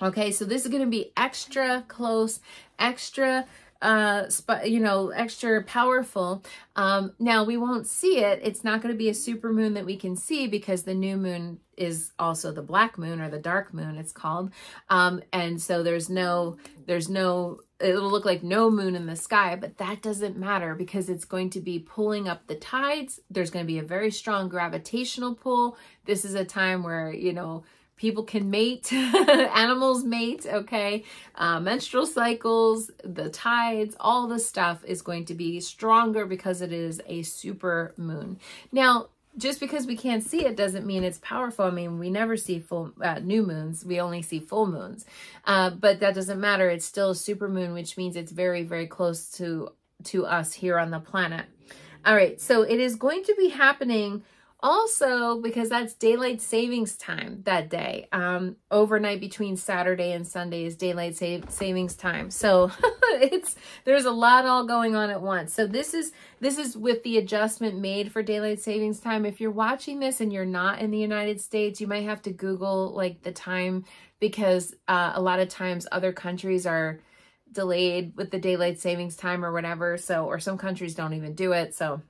Okay, so this is going to be extra close, extra uh you know extra powerful. Um now we won't see it. It's not going to be a super moon that we can see because the new moon is also the black moon or the dark moon it's called. Um and so there's no there's no it'll look like no moon in the sky but that doesn't matter because it's going to be pulling up the tides. There's going to be a very strong gravitational pull. This is a time where you know people can mate, animals mate, okay? Uh, menstrual cycles, the tides, all the stuff is going to be stronger because it is a super moon. Now, just because we can't see it doesn't mean it's powerful. I mean, we never see full uh, new moons. We only see full moons. Uh, but that doesn't matter. It's still a super moon, which means it's very, very close to, to us here on the planet. All right, so it is going to be happening also, because that's daylight savings time that day. Um, overnight between Saturday and Sunday is daylight save savings time. So it's there's a lot all going on at once. So this is this is with the adjustment made for daylight savings time. If you're watching this and you're not in the United States, you might have to Google like the time because uh, a lot of times other countries are delayed with the daylight savings time or whatever. So or some countries don't even do it. So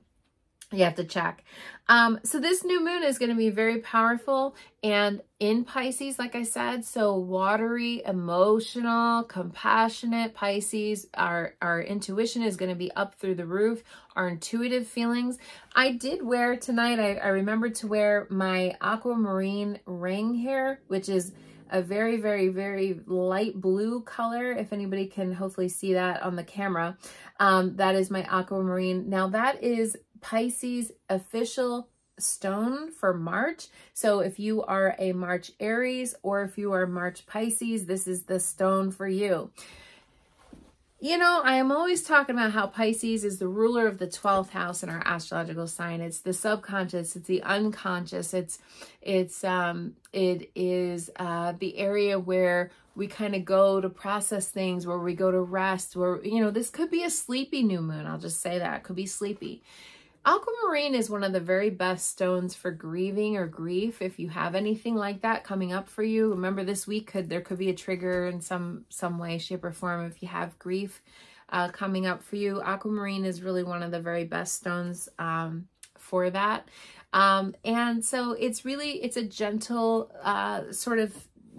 you have to check. Um, so this new moon is going to be very powerful and in Pisces, like I said, so watery, emotional, compassionate Pisces, our, our intuition is going to be up through the roof, our intuitive feelings. I did wear tonight, I, I remembered to wear my aquamarine ring here, which is a very, very, very light blue color. If anybody can hopefully see that on the camera, um, that is my aquamarine. Now that is Pisces official stone for March. So if you are a March Aries or if you are March Pisces, this is the stone for you. you know, I am always talking about how Pisces is the ruler of the 12th house in our astrological sign. It's the subconscious, it's the unconscious. It's it's um it is uh the area where we kind of go to process things, where we go to rest, where you know, this could be a sleepy new moon. I'll just say that. It could be sleepy. Aquamarine is one of the very best stones for grieving or grief. If you have anything like that coming up for you, remember this week could there could be a trigger in some some way, shape, or form. If you have grief uh, coming up for you, aquamarine is really one of the very best stones um, for that. Um, and so it's really it's a gentle uh, sort of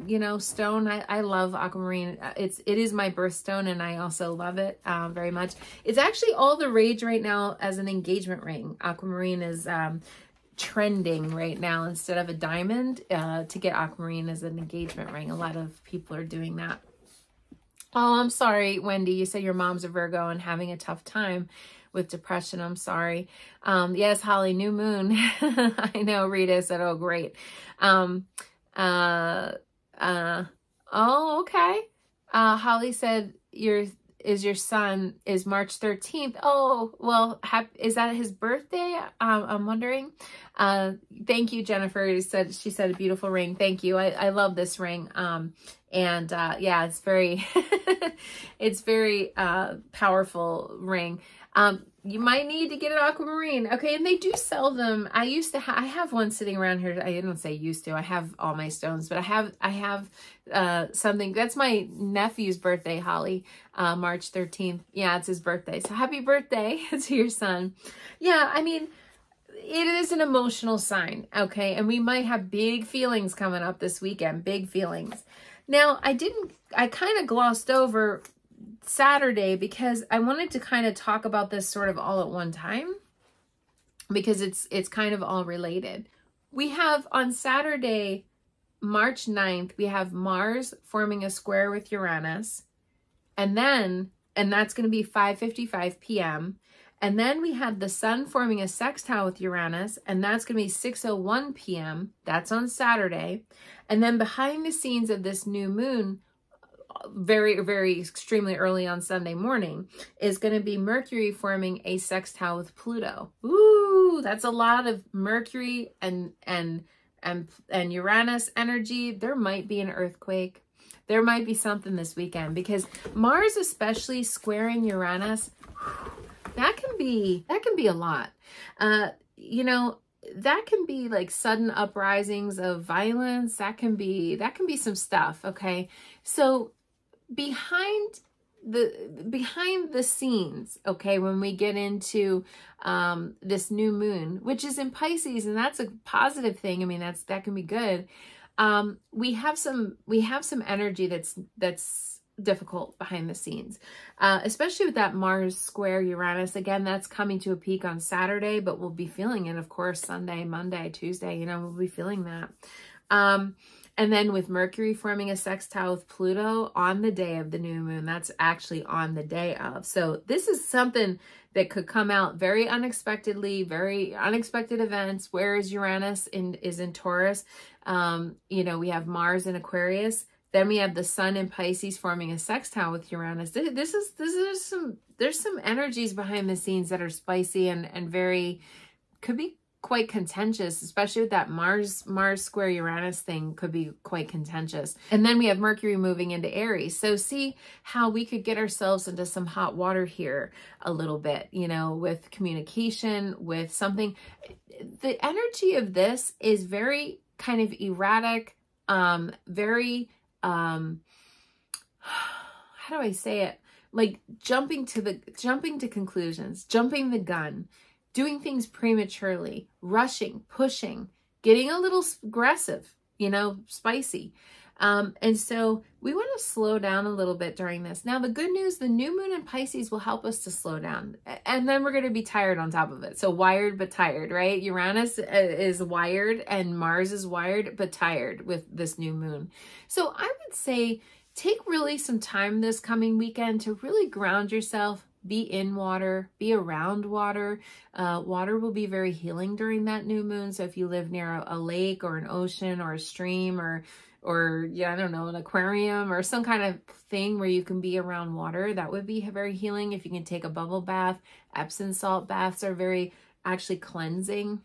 you know, stone. I, I love aquamarine. It's it is my birthstone, and I also love it um, very much. It's actually all the rage right now as an engagement ring. Aquamarine is um, trending right now instead of a diamond uh, to get aquamarine as an engagement ring. A lot of people are doing that. Oh, I'm sorry, Wendy. You said your mom's a Virgo and having a tough time with depression. I'm sorry. Um, yes, Holly, new moon. I know Rita said, oh, great. Um, uh, uh, oh, okay. Uh, Holly said your is your son is March 13th. Oh, well, is that his birthday? Um, I'm wondering. Uh, thank you, Jennifer. You said she said a beautiful ring. Thank you. I, I love this ring. Um, and uh, yeah, it's very, it's very uh, powerful ring. Um, you might need to get an aquamarine. Okay, and they do sell them. I used to ha I have one sitting around here. I didn't say used to. I have all my stones, but I have I have uh something. That's my nephew's birthday, Holly. Uh March 13th. Yeah, it's his birthday. So happy birthday to your son. Yeah, I mean, it is an emotional sign, okay? And we might have big feelings coming up this weekend, big feelings. Now, I didn't I kind of glossed over Saturday because I wanted to kind of talk about this sort of all at one time because it's it's kind of all related. We have on Saturday, March 9th, we have Mars forming a square with Uranus. And then, and that's going to be 5.55 p.m. And then we have the sun forming a sextile with Uranus, and that's going to be 6.01 p.m. That's on Saturday. And then behind the scenes of this new moon, very, very extremely early on Sunday morning is going to be Mercury forming a sextile with Pluto. Ooh, that's a lot of Mercury and, and, and, and Uranus energy. There might be an earthquake. There might be something this weekend because Mars, especially squaring Uranus, that can be, that can be a lot. Uh, you know, that can be like sudden uprisings of violence that can be that can be some stuff okay so behind the behind the scenes okay when we get into um this new moon which is in pisces and that's a positive thing i mean that's that can be good um we have some we have some energy that's that's difficult behind the scenes uh especially with that mars square uranus again that's coming to a peak on saturday but we'll be feeling it of course sunday monday tuesday you know we'll be feeling that um and then with Mercury forming a sextile with Pluto on the day of the new moon, that's actually on the day of. So this is something that could come out very unexpectedly, very unexpected events. Where is Uranus in, is in Taurus, um, you know, we have Mars in Aquarius. Then we have the Sun in Pisces forming a sextile with Uranus. This, this is this is some there's some energies behind the scenes that are spicy and and very could be quite contentious, especially with that Mars Mars square Uranus thing could be quite contentious. And then we have Mercury moving into Aries. So see how we could get ourselves into some hot water here a little bit, you know, with communication, with something. The energy of this is very kind of erratic, um, very um how do I say it? Like jumping to the jumping to conclusions, jumping the gun doing things prematurely, rushing, pushing, getting a little aggressive, you know, spicy. Um, and so we want to slow down a little bit during this. Now, the good news, the new moon in Pisces will help us to slow down. And then we're going to be tired on top of it. So wired, but tired, right? Uranus uh, is wired and Mars is wired, but tired with this new moon. So I would say take really some time this coming weekend to really ground yourself, be in water, be around water. Uh, water will be very healing during that new moon. So if you live near a, lake or an ocean or a stream or or yeah, I don't know, an aquarium or some kind of thing where you can be around water, that would be very healing. If you can take a bubble bath, Epsom salt baths are very actually cleansing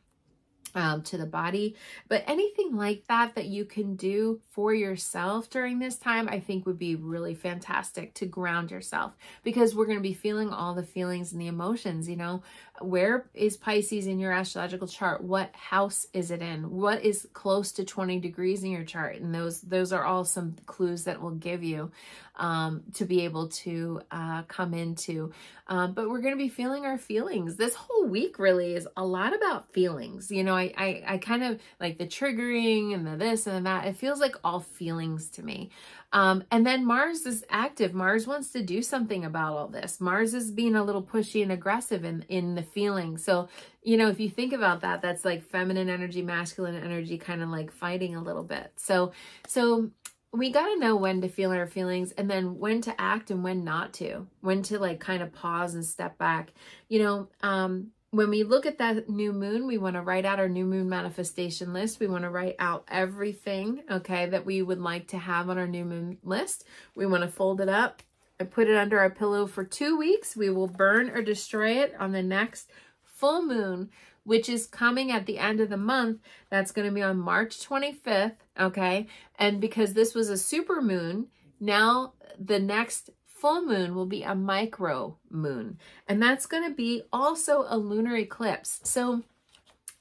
um, to the body. But anything like that that you can do for yourself during this time, I think would be really fantastic to ground yourself because we're going to be feeling all the feelings and the emotions. You know, where is Pisces in your astrological chart? What house is it in? What is close to 20 degrees in your chart? And those those are all some clues that will give you um, to be able to uh, come into. Um, but we're going to be feeling our feelings. This whole week really is a lot about feelings. You know, I, I, I kind of like the triggering and the this and the that. It feels like all feelings to me. Um, and then Mars is active. Mars wants to do something about all this. Mars is being a little pushy and aggressive in, in the feeling. So, you know, if you think about that, that's like feminine energy, masculine energy kind of like fighting a little bit. So, so we got to know when to feel our feelings and then when to act and when not to, when to like kind of pause and step back. You know, um, when we look at that new moon, we want to write out our new moon manifestation list. We want to write out everything, okay, that we would like to have on our new moon list. We want to fold it up and put it under our pillow for two weeks. We will burn or destroy it on the next full moon, which is coming at the end of the month. That's going to be on March 25th, okay? And because this was a super moon, now the next full moon will be a micro moon. And that's going to be also a lunar eclipse. So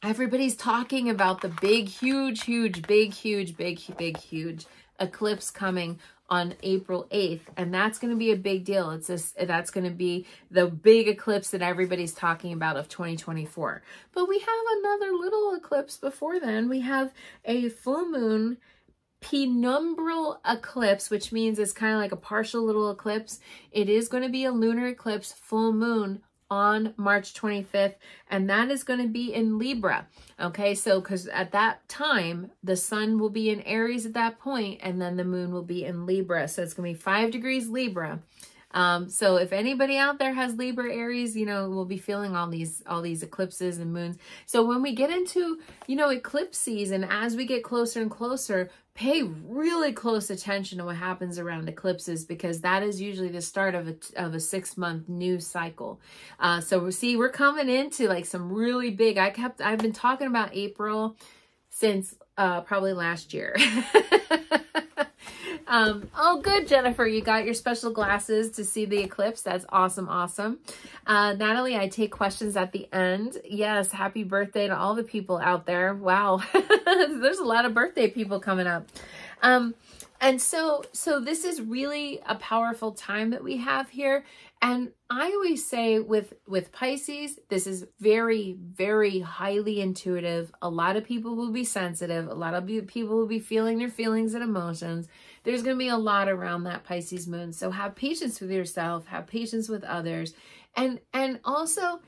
everybody's talking about the big, huge, huge, big, huge, big, big, huge eclipse coming on April 8th and that's going to be a big deal. It's this that's going to be the big eclipse that everybody's talking about of 2024. But we have another little eclipse before then. We have a full moon penumbral eclipse, which means it's kind of like a partial little eclipse. It is going to be a lunar eclipse, full moon on March 25th, and that is going to be in Libra. Okay, so because at that time, the sun will be in Aries at that point, and then the moon will be in Libra. So it's going to be five degrees Libra. Um, so if anybody out there has Libra Aries, you know, we'll be feeling all these all these eclipses and moons. So when we get into, you know, eclipse season, as we get closer and closer, pay really close attention to what happens around eclipses because that is usually the start of a, of a six month news cycle. Uh, so we see we're coming into like some really big, I kept, I've been talking about April since uh, probably last year. Um, oh, good, Jennifer. You got your special glasses to see the eclipse. That's awesome, awesome. Uh, Natalie, I take questions at the end. Yes, happy birthday to all the people out there. Wow. There's a lot of birthday people coming up. Um, and so, so this is really a powerful time that we have here. And I always say with, with Pisces, this is very, very highly intuitive. A lot of people will be sensitive. A lot of people will be feeling their feelings and emotions. There's going to be a lot around that Pisces moon. So have patience with yourself, have patience with others. And, and also,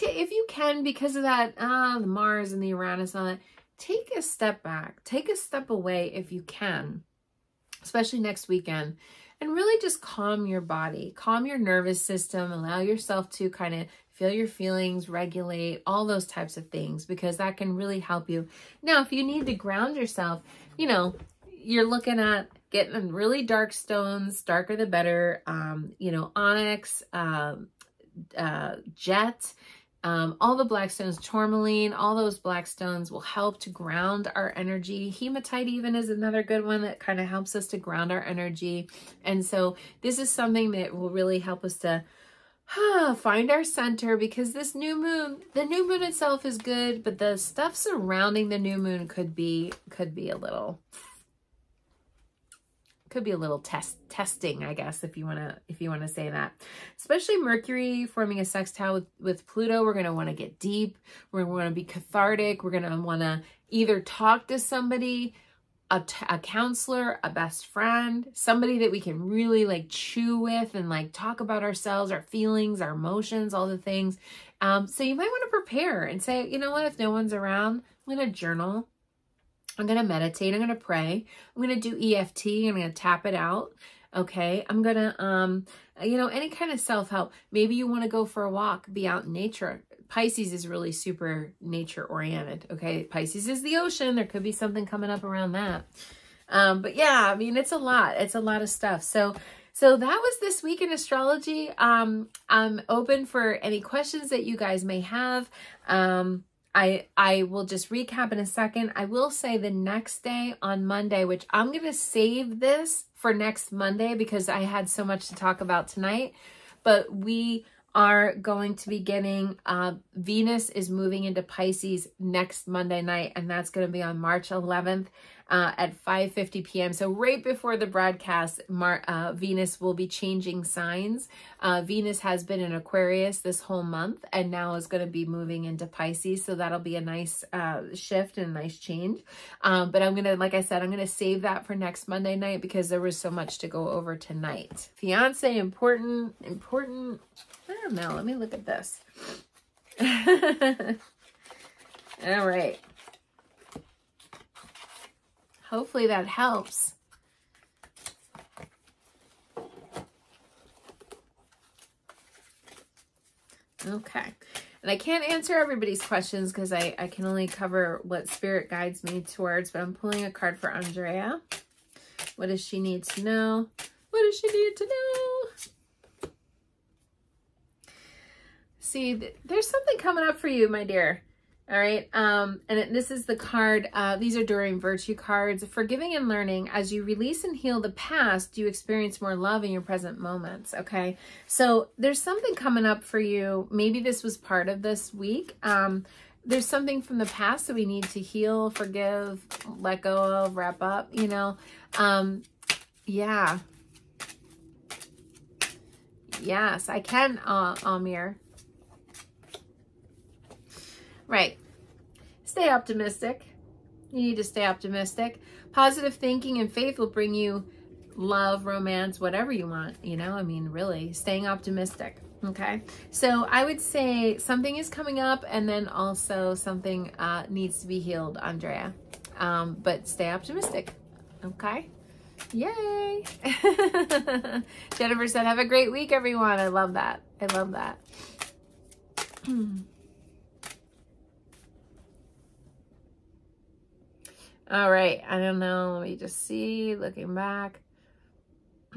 if you can, because of that, ah, the Mars and the Uranus all that, take a step back, take a step away if you can, especially next weekend and really just calm your body, calm your nervous system, allow yourself to kind of feel your feelings, regulate, all those types of things, because that can really help you. Now, if you need to ground yourself, you know, you're looking at getting really dark stones, darker the better, um, you know, onyx, um, uh, jet, um, all the black stones, tourmaline, all those black stones will help to ground our energy. Hematite even is another good one that kind of helps us to ground our energy. And so this is something that will really help us to ah, find our center because this new moon, the new moon itself is good, but the stuff surrounding the new moon could be, could be a little could be a little test testing, I guess, if you want to if you want to say that. Especially Mercury forming a sextile with, with Pluto, we're going to want to get deep. We're going to be cathartic. We're going to want to either talk to somebody, a, a counselor, a best friend, somebody that we can really like chew with and like talk about ourselves, our feelings, our emotions, all the things. Um, so you might want to prepare and say, you know what, if no one's around, I'm going to journal I'm going to meditate. I'm going to pray. I'm going to do EFT. I'm going to tap it out. Okay. I'm going to, um, you know, any kind of self-help. Maybe you want to go for a walk, be out in nature. Pisces is really super nature oriented. Okay. Pisces is the ocean. There could be something coming up around that. Um, but yeah, I mean, it's a lot. It's a lot of stuff. So, so that was this week in astrology. Um, I'm open for any questions that you guys may have. Um, I I will just recap in a second. I will say the next day on Monday, which I'm going to save this for next Monday because I had so much to talk about tonight, but we are going to be getting uh, Venus is moving into Pisces next Monday night, and that's going to be on March 11th uh, at 5.50 p.m. So right before the broadcast, Mar uh, Venus will be changing signs. Uh, Venus has been in Aquarius this whole month and now is going to be moving into Pisces. So that'll be a nice uh, shift and a nice change. Um, but I'm going to, like I said, I'm going to save that for next Monday night because there was so much to go over tonight. Fiance, important, important. I don't know. Let me look at this. All right. Hopefully that helps. Okay. And I can't answer everybody's questions because I, I can only cover what spirit guides me towards, but I'm pulling a card for Andrea. What does she need to know? What does she need to know? See, there's something coming up for you, my dear. All right. Um, and this is the card. Uh, these are Doreen Virtue cards. Forgiving and learning. As you release and heal the past, you experience more love in your present moments. Okay. So there's something coming up for you. Maybe this was part of this week. Um, there's something from the past that we need to heal, forgive, let go of, wrap up, you know. Um, yeah. Yes, I can, uh, Amir. Right. Stay optimistic. You need to stay optimistic. Positive thinking and faith will bring you love, romance, whatever you want, you know? I mean, really, staying optimistic. Okay, so I would say something is coming up and then also something uh, needs to be healed, Andrea. Um, but stay optimistic. Okay. Yay. Jennifer said, have a great week, everyone. I love that. I love that. All right. I don't know. Let me just see. Looking back.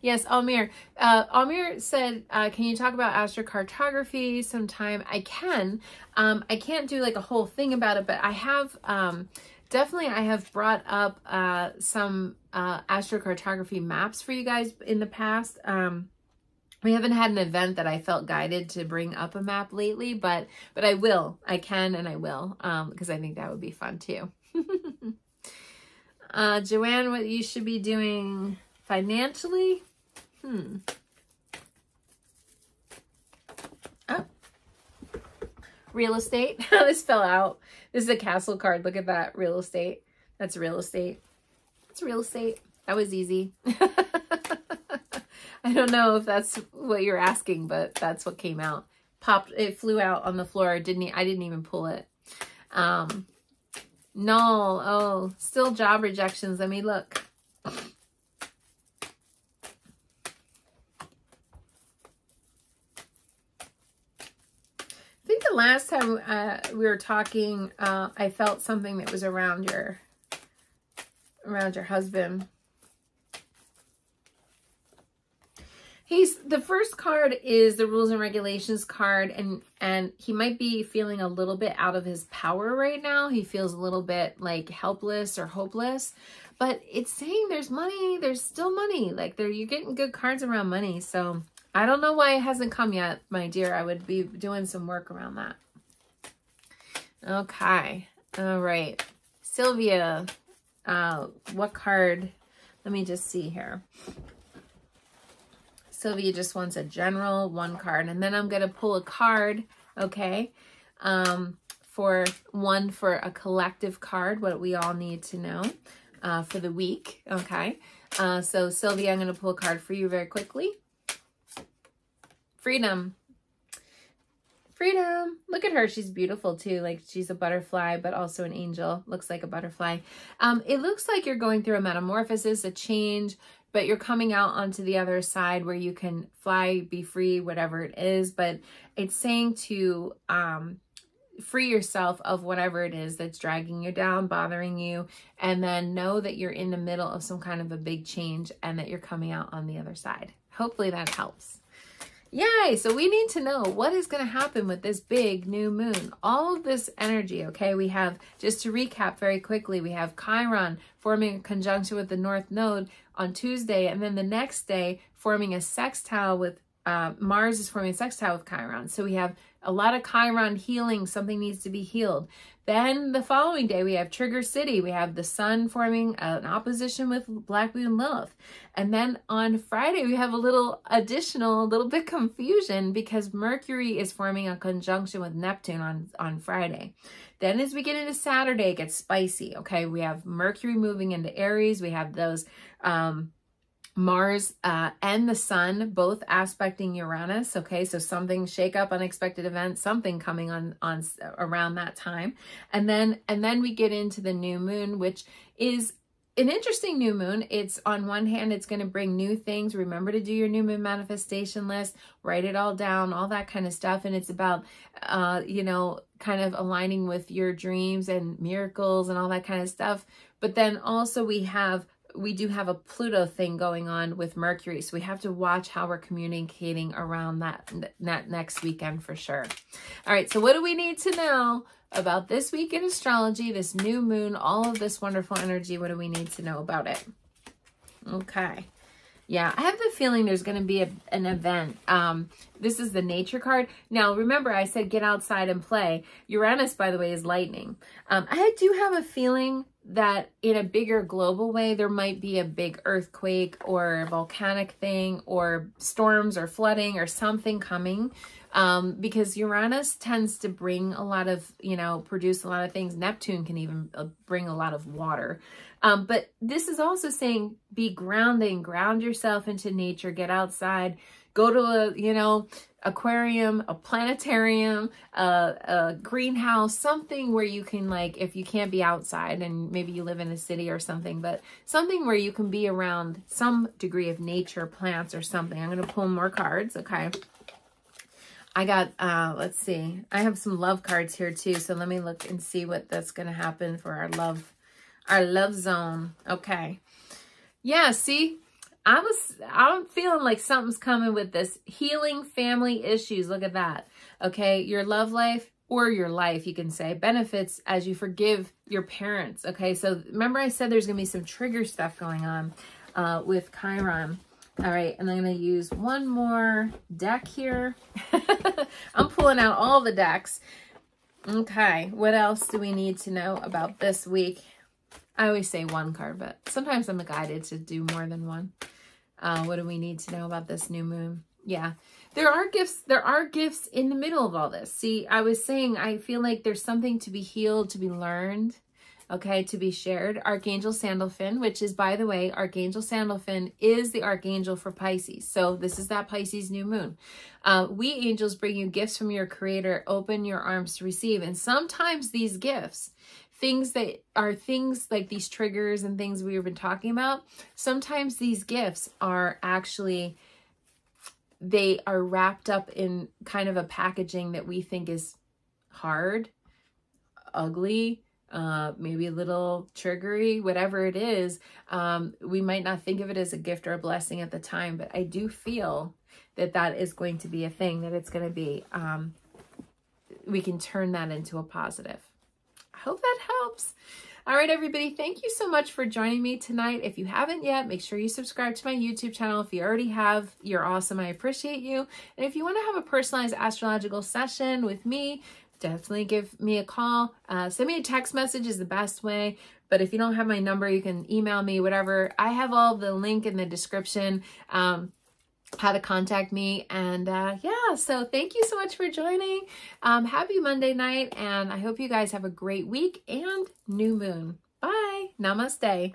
yes, Almir. Uh, Almir said, uh, can you talk about astrocartography sometime? I can. Um, I can't do like a whole thing about it, but I have... Um, definitely I have brought up uh, some uh, astrocartography maps for you guys in the past. Um, we haven't had an event that I felt guided to bring up a map lately, but but I will. I can and I will um, because I think that would be fun too. uh, Joanne, what you should be doing financially? Hmm. Oh. Real estate. this fell out. This is a castle card. Look at that. Real estate. That's real estate. It's real estate. That was easy. I don't know if that's what you're asking, but that's what came out. Popped, it flew out on the floor. Didn't I didn't even pull it. Um, null. Oh, still job rejections. Let me look. I think the last time uh, we were talking, uh, I felt something that was around your around your husband. He's the first card is the rules and regulations card and and he might be feeling a little bit out of his power right now. He feels a little bit like helpless or hopeless. But it's saying there's money, there's still money. Like there you're getting good cards around money. So I don't know why it hasn't come yet, my dear. I would be doing some work around that. Okay. All right. Sylvia, uh, what card? Let me just see here. Sylvia just wants a general one card. And then I'm going to pull a card, okay, um, for one for a collective card, what we all need to know uh, for the week, okay? Uh, so Sylvia, I'm going to pull a card for you very quickly. Freedom. Freedom. Look at her. She's beautiful too. Like she's a butterfly, but also an angel. Looks like a butterfly. Um, it looks like you're going through a metamorphosis, a change, but you're coming out onto the other side where you can fly, be free, whatever it is. But it's saying to um, free yourself of whatever it is that's dragging you down, bothering you, and then know that you're in the middle of some kind of a big change and that you're coming out on the other side. Hopefully that helps. Yay! So we need to know what is going to happen with this big new moon. All of this energy, okay? We have, just to recap very quickly, we have Chiron forming a conjunction with the North Node on Tuesday, and then the next day forming a sextile with uh, Mars is forming a sextile with Chiron. So we have a lot of Chiron healing. Something needs to be healed. Then the following day, we have Trigger City. We have the Sun forming an opposition with Black Moon Lilith. And then on Friday, we have a little additional, a little bit confusion because Mercury is forming a conjunction with Neptune on, on Friday. Then as we get into Saturday, it gets spicy. Okay, we have Mercury moving into Aries. We have those um, Mars uh, and the Sun both aspecting Uranus. Okay, so something shake up, unexpected event, something coming on on around that time, and then and then we get into the new moon, which is an interesting new moon. It's on one hand, it's going to bring new things. Remember to do your new moon manifestation list, write it all down, all that kind of stuff. And it's about, uh, you know, kind of aligning with your dreams and miracles and all that kind of stuff. But then also we have we do have a Pluto thing going on with Mercury. So we have to watch how we're communicating around that, that next weekend for sure. All right, so what do we need to know about this week in astrology, this new moon, all of this wonderful energy? What do we need to know about it? Okay. Yeah, I have the feeling there's going to be a, an event. Um, this is the nature card. Now, remember I said get outside and play. Uranus, by the way, is lightning. Um, I do have a feeling that in a bigger global way, there might be a big earthquake or volcanic thing or storms or flooding or something coming. Um, because Uranus tends to bring a lot of, you know, produce a lot of things. Neptune can even uh, bring a lot of water. Um, but this is also saying be grounding, ground yourself into nature, get outside, go to a, you know, aquarium, a planetarium, a, a, greenhouse, something where you can like, if you can't be outside and maybe you live in a city or something, but something where you can be around some degree of nature, plants or something. I'm going to pull more cards. Okay. I got, uh, let's see, I have some love cards here too. So let me look and see what that's going to happen for our love, our love zone. Okay. Yeah, see, I was, I'm feeling like something's coming with this healing family issues. Look at that. Okay. Your love life or your life, you can say, benefits as you forgive your parents. Okay. So remember I said there's going to be some trigger stuff going on uh, with Chiron. All right. And I'm going to use one more deck here. I'm pulling out all the decks. Okay. What else do we need to know about this week? I always say one card, but sometimes I'm guided to do more than one. Uh, what do we need to know about this new moon? Yeah, there are gifts. There are gifts in the middle of all this. See, I was saying, I feel like there's something to be healed, to be learned, okay, to be shared. Archangel Sandalphon, which is, by the way, Archangel Sandalphon is the archangel for Pisces. So this is that Pisces new moon. Uh, we angels bring you gifts from your creator. Open your arms to receive. And sometimes these gifts things that are things like these triggers and things we've been talking about, sometimes these gifts are actually, they are wrapped up in kind of a packaging that we think is hard, ugly, uh, maybe a little triggery, whatever it is. Um, we might not think of it as a gift or a blessing at the time, but I do feel that that is going to be a thing, that it's going to be, um, we can turn that into a positive hope that helps. All right, everybody, thank you so much for joining me tonight. If you haven't yet, make sure you subscribe to my YouTube channel. If you already have, you're awesome. I appreciate you. And if you want to have a personalized astrological session with me, definitely give me a call. Uh, send me a text message is the best way. But if you don't have my number, you can email me, whatever. I have all the link in the description. Um, how to contact me. And uh, yeah, so thank you so much for joining. Um, happy Monday night, and I hope you guys have a great week and new moon. Bye. Namaste.